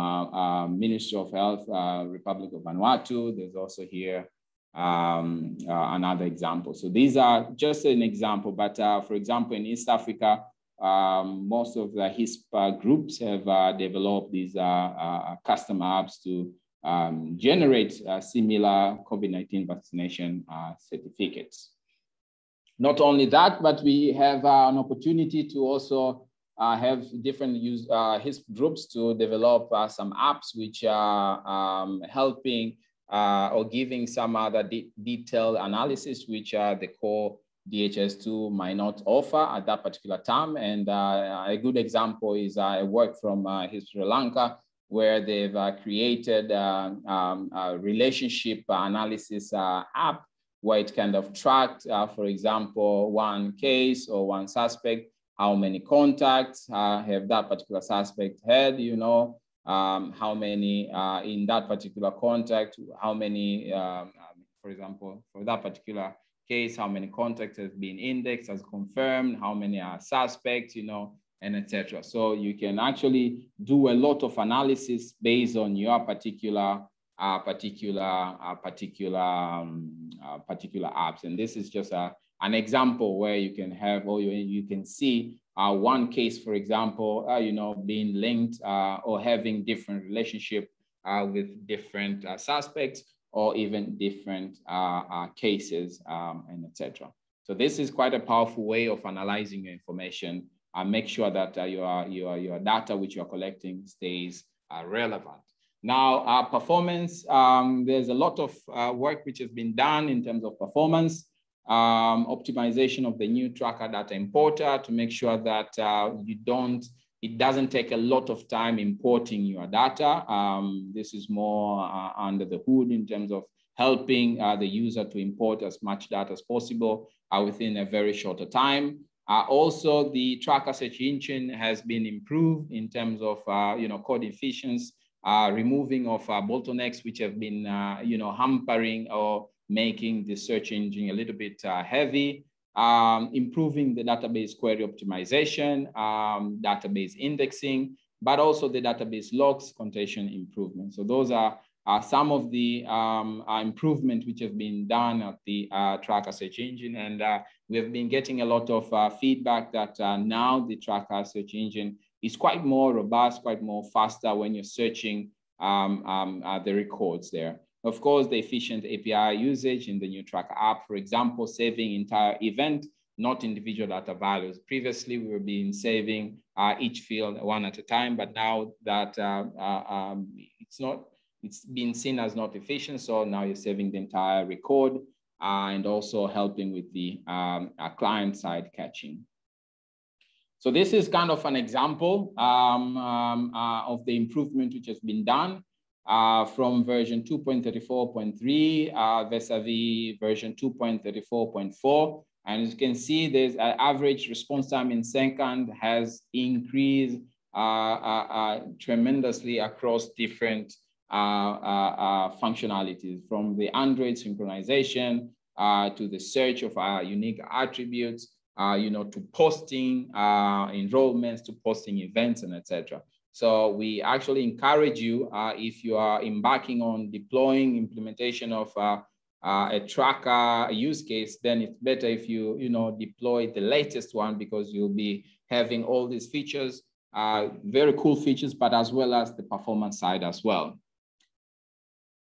Ministry of Health, Republic of Vanuatu. There's also here um, uh, another example. So these are just an example, but uh, for example, in East Africa, um, most of the HISP groups have uh, developed these uh, uh, custom apps to um, generate uh, similar COVID-19 vaccination certificates. Not only that, but we have an opportunity to also have different use HISP groups to develop some apps which are um, helping uh, or giving some other de detailed analysis, which uh, the core DHIS2 might not offer at that particular time. And uh, a good example is uh, a work from uh, Sri Lanka, where they've uh, created um, a relationship analysis app where it kind of tracked, for example, one case or one suspect, how many contacts have that particular suspect had, you know, um, how many uh, in that particular contact, how many, um, um, for example, for that particular case, how many contacts has been indexed as confirmed, how many are suspects, you know, and etc. So you can actually do a lot of analysis based on your particular uh, particular uh, particular um, uh, particular apps. And this is just a, an example where you can have or you, you can see uh, one case, for example, uh, you know, being linked uh, or having different relationship uh, with different uh, suspects or even different uh, cases um, and etc. So this is quite a powerful way of analyzing your information and make sure that your, your, your data which you're collecting stays relevant. Now, performance, um, there's a lot of work which has been done in terms of performance um, optimization of the new tracker data importer to make sure that uh, you don't, it doesn't take a lot of time importing your data. Um, this is more uh, under the hood in terms of helping uh, the user to import as much data as possible uh, within a very shorter time. Uh, also, the tracker search engine has been improved in terms of uh, you know code efficiency, removing of bottlenecks which have been you know hampering or making the search engine a little bit uh, heavy. um, improving the database query optimization, um, database indexing, but also the database locks contention improvement. So those are uh, some of the um, uh, improvement which have been done at the uh, Tracker search engine. And uh, we have been getting a lot of uh, feedback that uh, now the Tracker search engine is quite more robust, quite more faster when you're searching um, um, the records there. Of course, the efficient API usage in the new Tracker app, for example, saving entire event, not individual data values. Previously, we were being saving each field one at a time, but now that um, it's not it's been seen as not efficient. So now you're saving the entire record uh, and also helping with the um, uh, client side caching. So this is kind of an example um, um, uh, of the improvement which has been done uh, from version 2.34.3 uh, vis-a-vis version 2.34.4. And as you can see, there's an average response time in second has increased uh, tremendously across different uh, uh, uh, functionalities from the Android synchronization to the search of our unique attributes, you know, to posting enrollments, to posting events and etc. So we actually encourage you, if you are embarking on deploying implementation of uh, a tracker use case, then it's better if you, you know, deploy the latest one because you'll be having all these features, uh, very cool features, but as well as the performance side as well.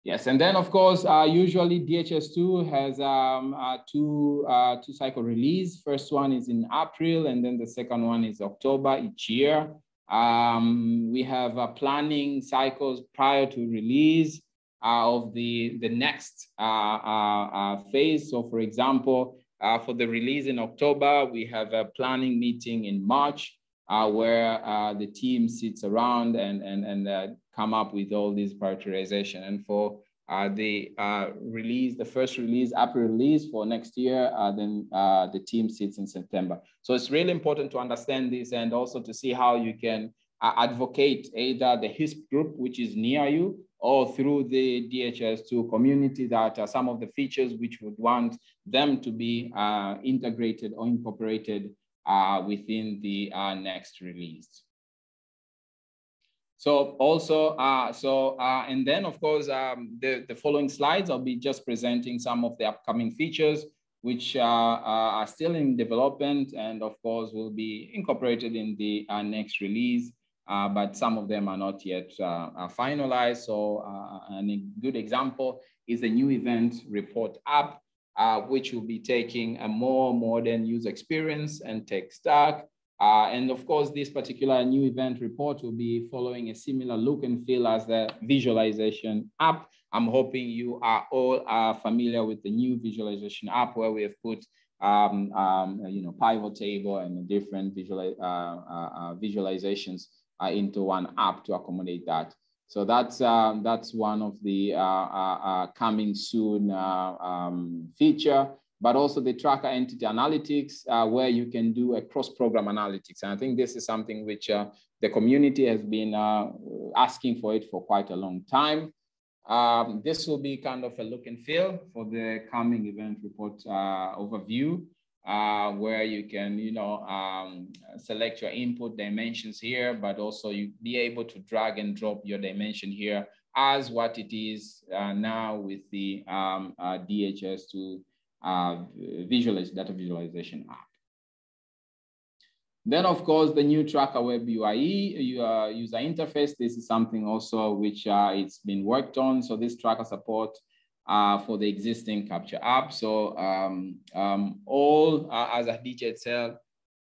Yes, and then of course, uh, usually DHIS2 has um, uh, two, uh, two cycle release. First one is in April, and then the second one is October each year. Um, we have uh, planning cycles prior to release uh, of the, the next uh, phase. So for example, for the release in October, we have a planning meeting in March where the team sits around and, and, and come up with all these prioritization. And for uh, the uh, release, the first release, April release for next year, uh, then uh, the team sits in September. So it's really important to understand this and also to see how you can uh, advocate either the HISP group, which is near you, or through the DHIS2 community that are some of the features which would want them to be uh, integrated or incorporated within the next release. So also, uh, so, uh, and then of course, um, the, the following slides, I'll be just presenting some of the upcoming features, which uh, uh are still in development and of course will be incorporated in the uh, next release, uh, but some of them are not yet finalized. So a good example is the new event report app, which will be taking a more modern user experience and tech stack uh, and of course, this particular new event report will be following a similar look and feel as the visualization app. I'm hoping you are all uh, familiar with the new visualization app where we have put um, um, you know, pivot table and the different visual, uh, uh, uh visualizations uh, into one app to accommodate that. So that's, um, that's one of the coming soon um, feature but also the tracker entity analytics, uh, where you can do a cross-program analytics. And I think this is something which uh, the community has been uh, asking for it for quite a long time. Um, this will be kind of a look and feel for the coming event report uh, overview, uh, where you can, you know, um, select your input dimensions here, but also you be able to drag and drop your dimension here as what it is uh, now with the um, DHIS2 uh, data visualization app. Then, of course, the new Tracker Web UI uh, user interface. This is something also which uh, it's been worked on. So this tracker support uh, for the existing Capture app. So um, um, all, uh, as Hadija itself,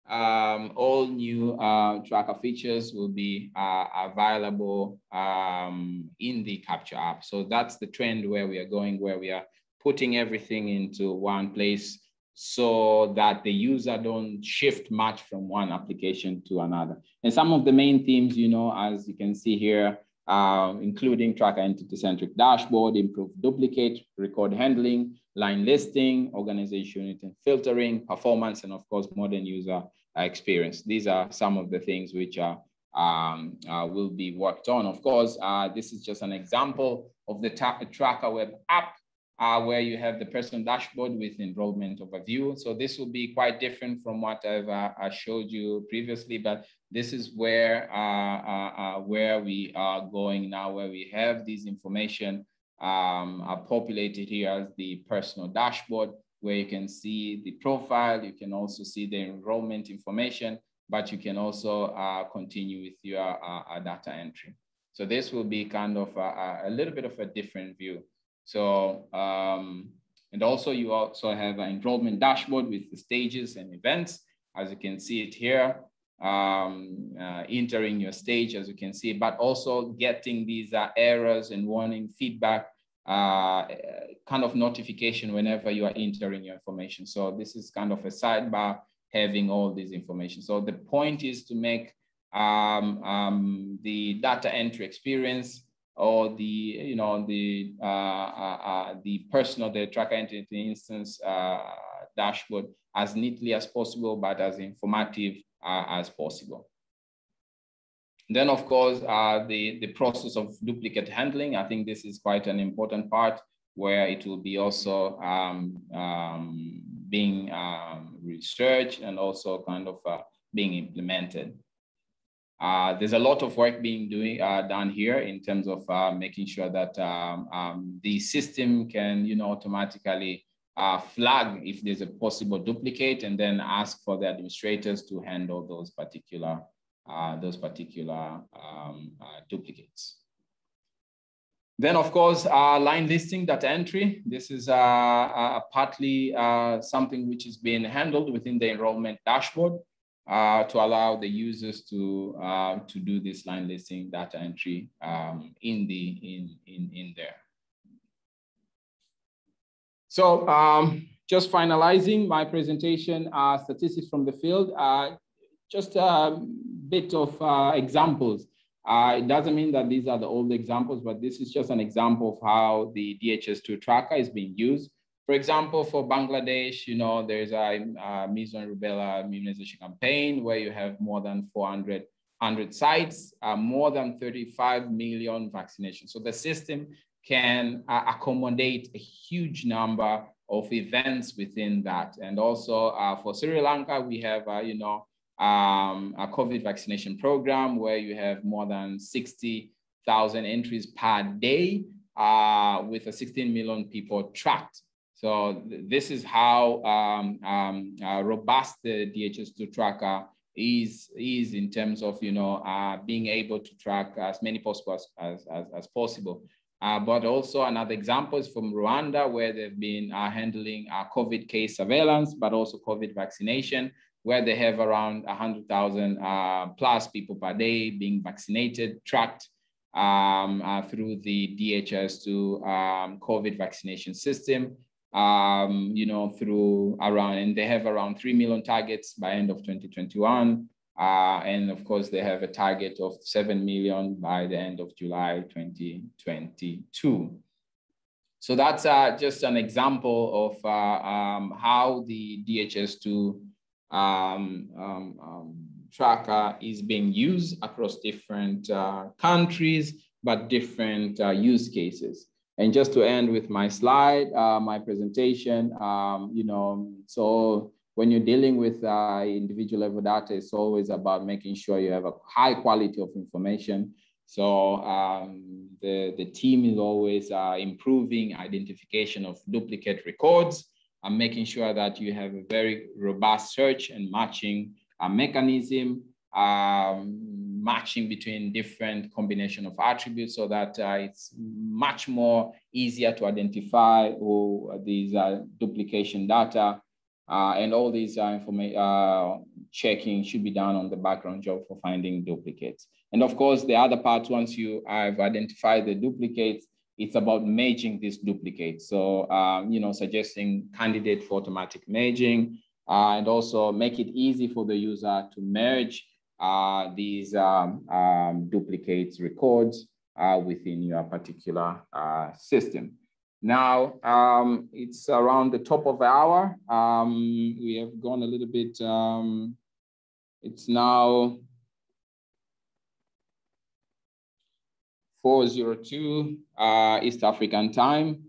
um, all new uh, tracker features will be uh, available um, in the Capture app. So that's the trend where we are going, where we are putting everything into one place so that the user don't shift much from one application to another. And some of the main themes, you know, as you can see here, uh, including tracker entity-centric dashboard, improved duplicate, record handling, line listing, organization unit and filtering, performance, and of course, modern user experience. These are some of the things which are um, uh, will be worked on. Of course, uh, this is just an example of the tracker web app uh, where you have the personal dashboard with enrollment overview. So this will be quite different from what I've uh, showed you previously, but this is where, uh, uh, uh, where we are going now, where we have this information um, populated here as the personal dashboard, where you can see the profile, you can also see the enrollment information, but you can also uh, continue with your data entry. So this will be kind of a, a little bit of a different view. So, um, and also you also have an enrollment dashboard with the stages and events, as you can see it here, um, uh, entering your stage, as you can see, but also getting these uh, errors and warning feedback uh, kind of notification whenever you are entering your information. So this is kind of a sidebar having all this information. So the point is to make um, um, the data entry experience or the you know the uh, uh, uh, the personal the tracker entity instance uh, dashboard as neatly as possible, but as informative uh, as possible. Then, of course, uh, the, the process of duplicate handling. I think this is quite an important part where it will be also um, um, being um, researched and also kind of being implemented. Uh, there's a lot of work being doing uh, done here in terms of uh, making sure that um, um, the system can, you know, automatically uh, flag if there's a possible duplicate and then ask for the administrators to handle those particular uh, those particular um, duplicates. Then, of course, line listing data entry. This is partly something which is being handled within the enrollment dashboard uh, to allow the users to uh, to do this line listing data entry um, in the in in in there. So um, just finalizing my presentation, uh, statistics from the field, uh, just a bit of uh, examples. Uh, it doesn't mean that these are the old examples, but this is just an example of how the DHIS2 tracker is being used. For example, for Bangladesh, you know, there's a, a measles and rubella immunization campaign where you have more than 400 100 sites, uh, more than 35 million vaccinations. So the system can uh, accommodate a huge number of events within that. And also uh, for Sri Lanka, we have, uh, you know, um, a COVID vaccination program where you have more than 60,000 entries per day uh, with a 16 million people tracked so this is how um, um, uh, robust the DHIS2 tracker is, is in terms of, you know, uh, being able to track as many possible as, as, as, as possible. Uh, but also another example is from Rwanda, where they've been uh, handling uh, COVID case surveillance, but also COVID vaccination, where they have around 100,000 uh, plus people per day being vaccinated, tracked um, through the DHIS2 um, COVID vaccination system um, you know, through around, and they have around 3 million targets by end of 2021. Uh, and of course, they have a target of 7 million by the end of July 2022. So that's uh, just an example of uh, um, how the DHIS2 um, um, um, tracker is being used across different uh, countries, but different uh, use cases. And just to end with my slide, uh, my presentation, um, you know, so when you're dealing with uh, individual level data, it's always about making sure you have a high quality of information. So um, the, the team is always uh, improving identification of duplicate records and making sure that you have a very robust search and matching uh, mechanism um, matching between different combination of attributes so that uh, it's much more easier to identify all these uh, duplication data. Uh, and all these uh, information uh, checking should be done on the background job for finding duplicates. And of course, the other part, once you have identified the duplicates, it's about merging these duplicates. So, um, you know, suggesting candidate for automatic merging, uh, and also make it easy for the user to merge uh, these um, um, duplicates records uh, within your particular uh, system. Now, um, it's around the top of the hour. Um, we have gone a little bit, um, it's now 402 uh, East African time.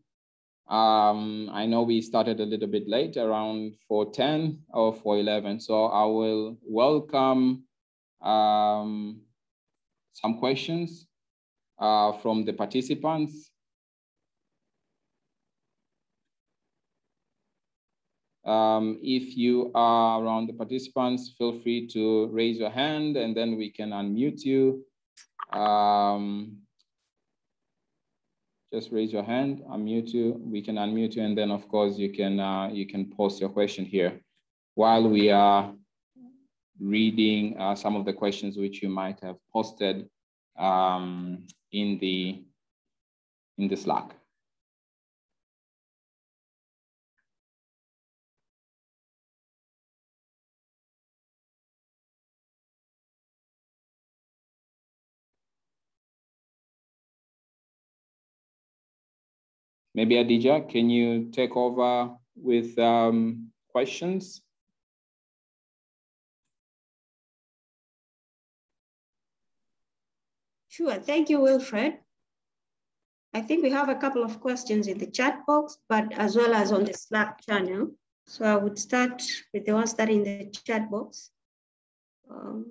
Um, I know we started a little bit late, around 4.10 or 4.11. So I will welcome um, some questions uh, from the participants. Um, if you are around the participants, feel free to raise your hand and then we can unmute you. Um, just raise your hand, unmute you, we can unmute you, and then of course you can, uh, you can post your question here while we are reading uh, some of the questions which you might have posted um, in the in the Slack. Maybe Hadija, can you take over with um, questions? Sure, thank you, Wilfred. I think we have a couple of questions in the chat box, but as well as on the Slack channel. So I would start with the ones that are in the chat box. Um,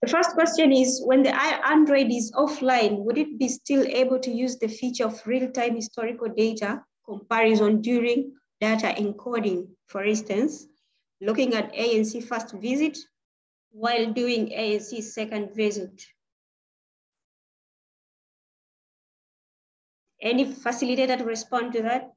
the first question is, when the Android is offline, would it be still able to use the feature of real-time historical data comparison during data encoding? For instance, looking at ANC first visit while doing ANC second visit. Any facilitator to respond to that?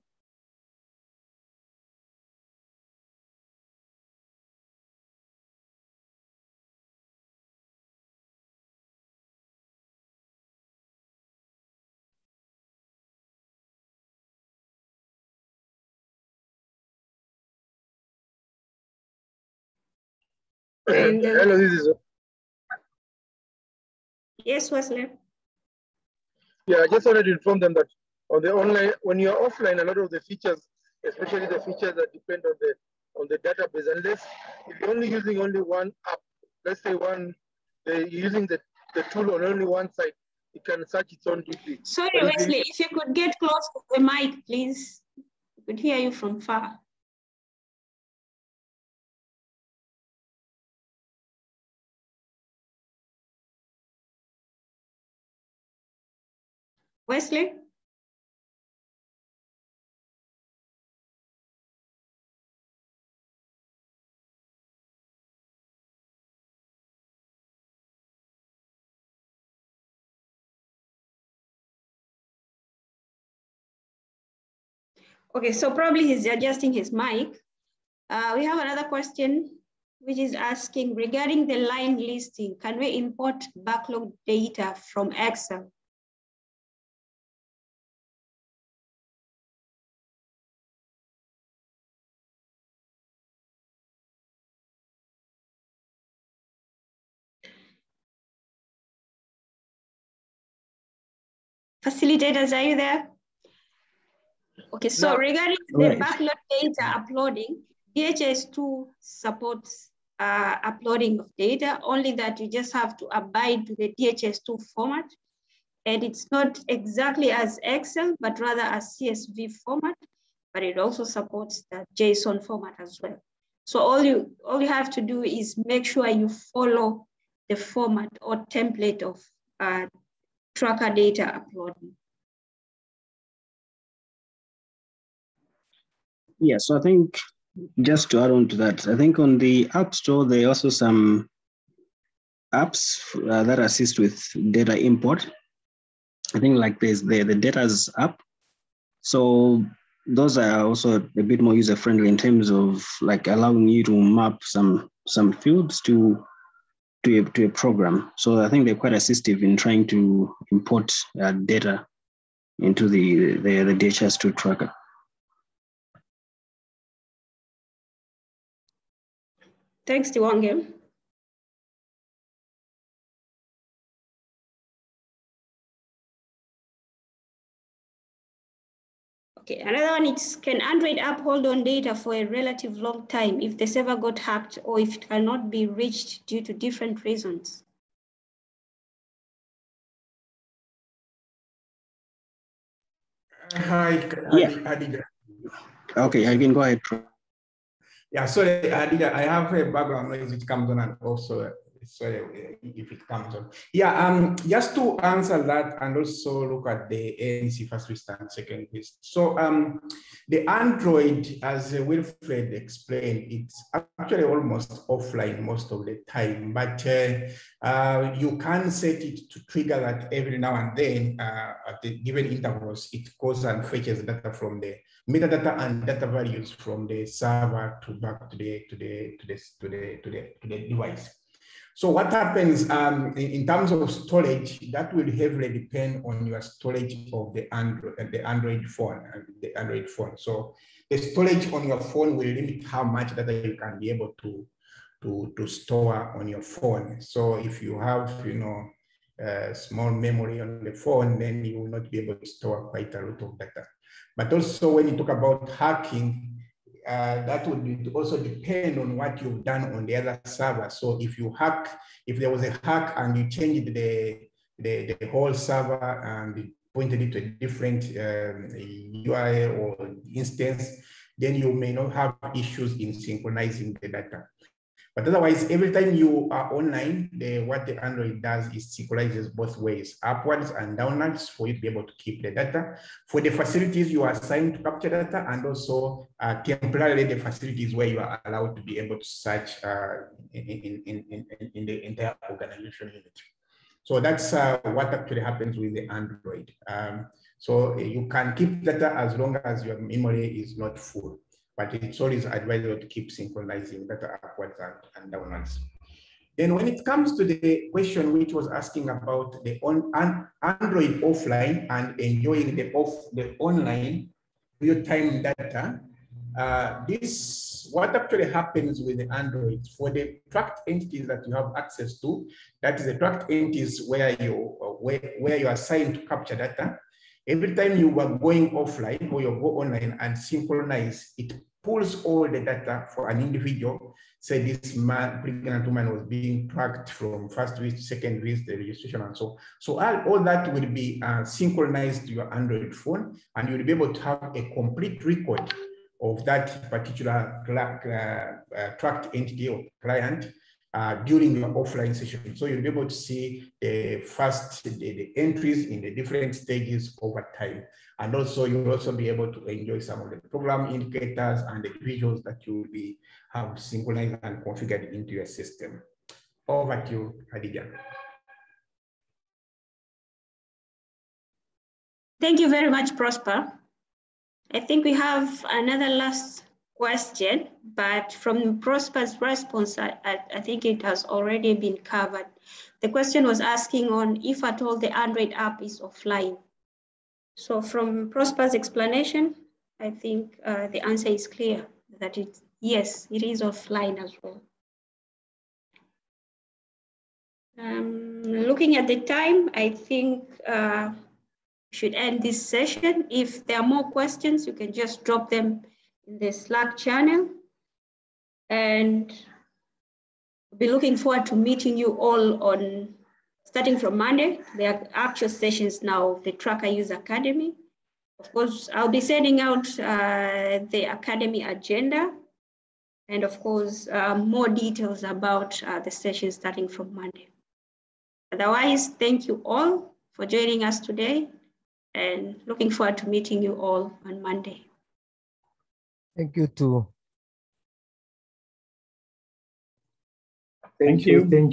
And, uh, Hello, this is. Yes, Wesley. Yeah, I just wanted to inform them that on the online, when you're offline, a lot of the features, especially the features that depend on the on the database, unless if you're only using only one app, let's say one, uh, using the, the tool on only one side, it can search its own deeply. Sorry, Wesley, if you could get close to the mic, please. We could hear you from far. Wesley? Okay, so probably he's adjusting his mic. Uh, we have another question, which is asking regarding the line listing, can we import backlog data from Excel? Facilitators, are you there? Okay, so No. regarding the backlog data uploading, DHIS2 supports uh, uploading of data, only that you just have to abide to the DHIS2 format. And it's not exactly as Excel, but rather as CSV format, but it also supports the JSON format as well. So all you, all you have to do is make sure you follow the format or template of uh, tracker data uploading. Yeah, so I think just to add on to that, I think on the App Store, there are also some apps uh, that assist with data import. I think like there's the, the data's app. So those are also a bit more user friendly in terms of like allowing you to map some some fields to to a, to a program. So I think they're quite assistive in trying to import uh, data into the the, the DHIS2 tracker. Thanks, Tiwonge. Okay, another one is can Android app hold on data for a relative long time if the server got hacked or if it cannot be reached due to different reasons? Uh, hi, yeah. Hadija. Okay, I can go ahead. Yeah, sorry, Hadija, I have a background noise which comes on and off, so sorry if it comes on. Yeah, um, just to answer that and also look at the ANC first list and second list. So um, the Android, as Wilfred explained, it's actually almost offline most of the time, but uh, uh, you can set it to trigger that every now and then uh, at the given intervals, it goes and fetches data from the metadata and data values from the server to back to the to the to the to the to the, to the device. So what happens um, in, in, terms of storage, that will heavily depend on your storage of the Android, the Android phone, the Android phone. So the storage on your phone will limit how much data you can be able to, to, to store on your phone. So if you have, you know, a small memory on the phone, then you will not be able to store quite a lot of data. But also when you talk about hacking, uh, that would also depend on what you've done on the other server. So if you hack, if there was a hack and you changed the, the, the whole server and pointed it to a different um, URL or instance, then you may not have issues in synchronizing the data. But otherwise, every time you are online, the, what the Android does is synchronizes both ways, upwards and downwards for you to be able to keep the data. For the facilities you are assigned to capture data and also uh, temporarily the facilities where you are allowed to be able to search uh, in, in, in, in, the entire organization unit. So that's uh, what actually happens with the Android. Um, so you can keep data as long as your memory is not full but it's always advisable to keep synchronizing data upwards and, and downwards. Then when it comes to the question which was asking about the on, Android offline and enjoying the off the online real-time data, uh, this what actually happens with the Android for the tracked entities that you have access to, that is the tracked entities where you where, where you are assigned to capture data. Every time you are going offline or you go online and synchronize, it pulls all the data for an individual. Say this man, pregnant woman was being tracked from first visit, second visit, the registration and so. So all, all that will be uh, synchronized to your Android phone and you'll be able to have a complete record of that particular uh, uh, tracked entity or client uh, during your offline session. So you'll be able to see the first, the, the, entries in the different stages over time. And also you'll also be able to enjoy some of the program indicators and the visuals that you will be have synchronized and configured into your system. Over to you, Khadija. Thank you very much, Prosper. I think we have another last question, but from Prosper's response, I, I, think it has already been covered. The question was asking on if at all the Android app is offline. So from Prosper's explanation, I think uh, the answer is clear that it, yes, it is offline as well. Um, looking at the time, I think uh, should end this session. If there are more questions, you can just drop them in the Slack channel. And be looking forward to meeting you all on, starting from Monday, there are actual sessions now of the Tracker Use Academy. Of course, I'll be sending out uh, the Academy agenda and of course, uh, more details about uh, the session starting from Monday. Otherwise, thank you all for joining us today and looking forward to meeting you all on Monday. Thank you too. Thank, Thank you. you. Thank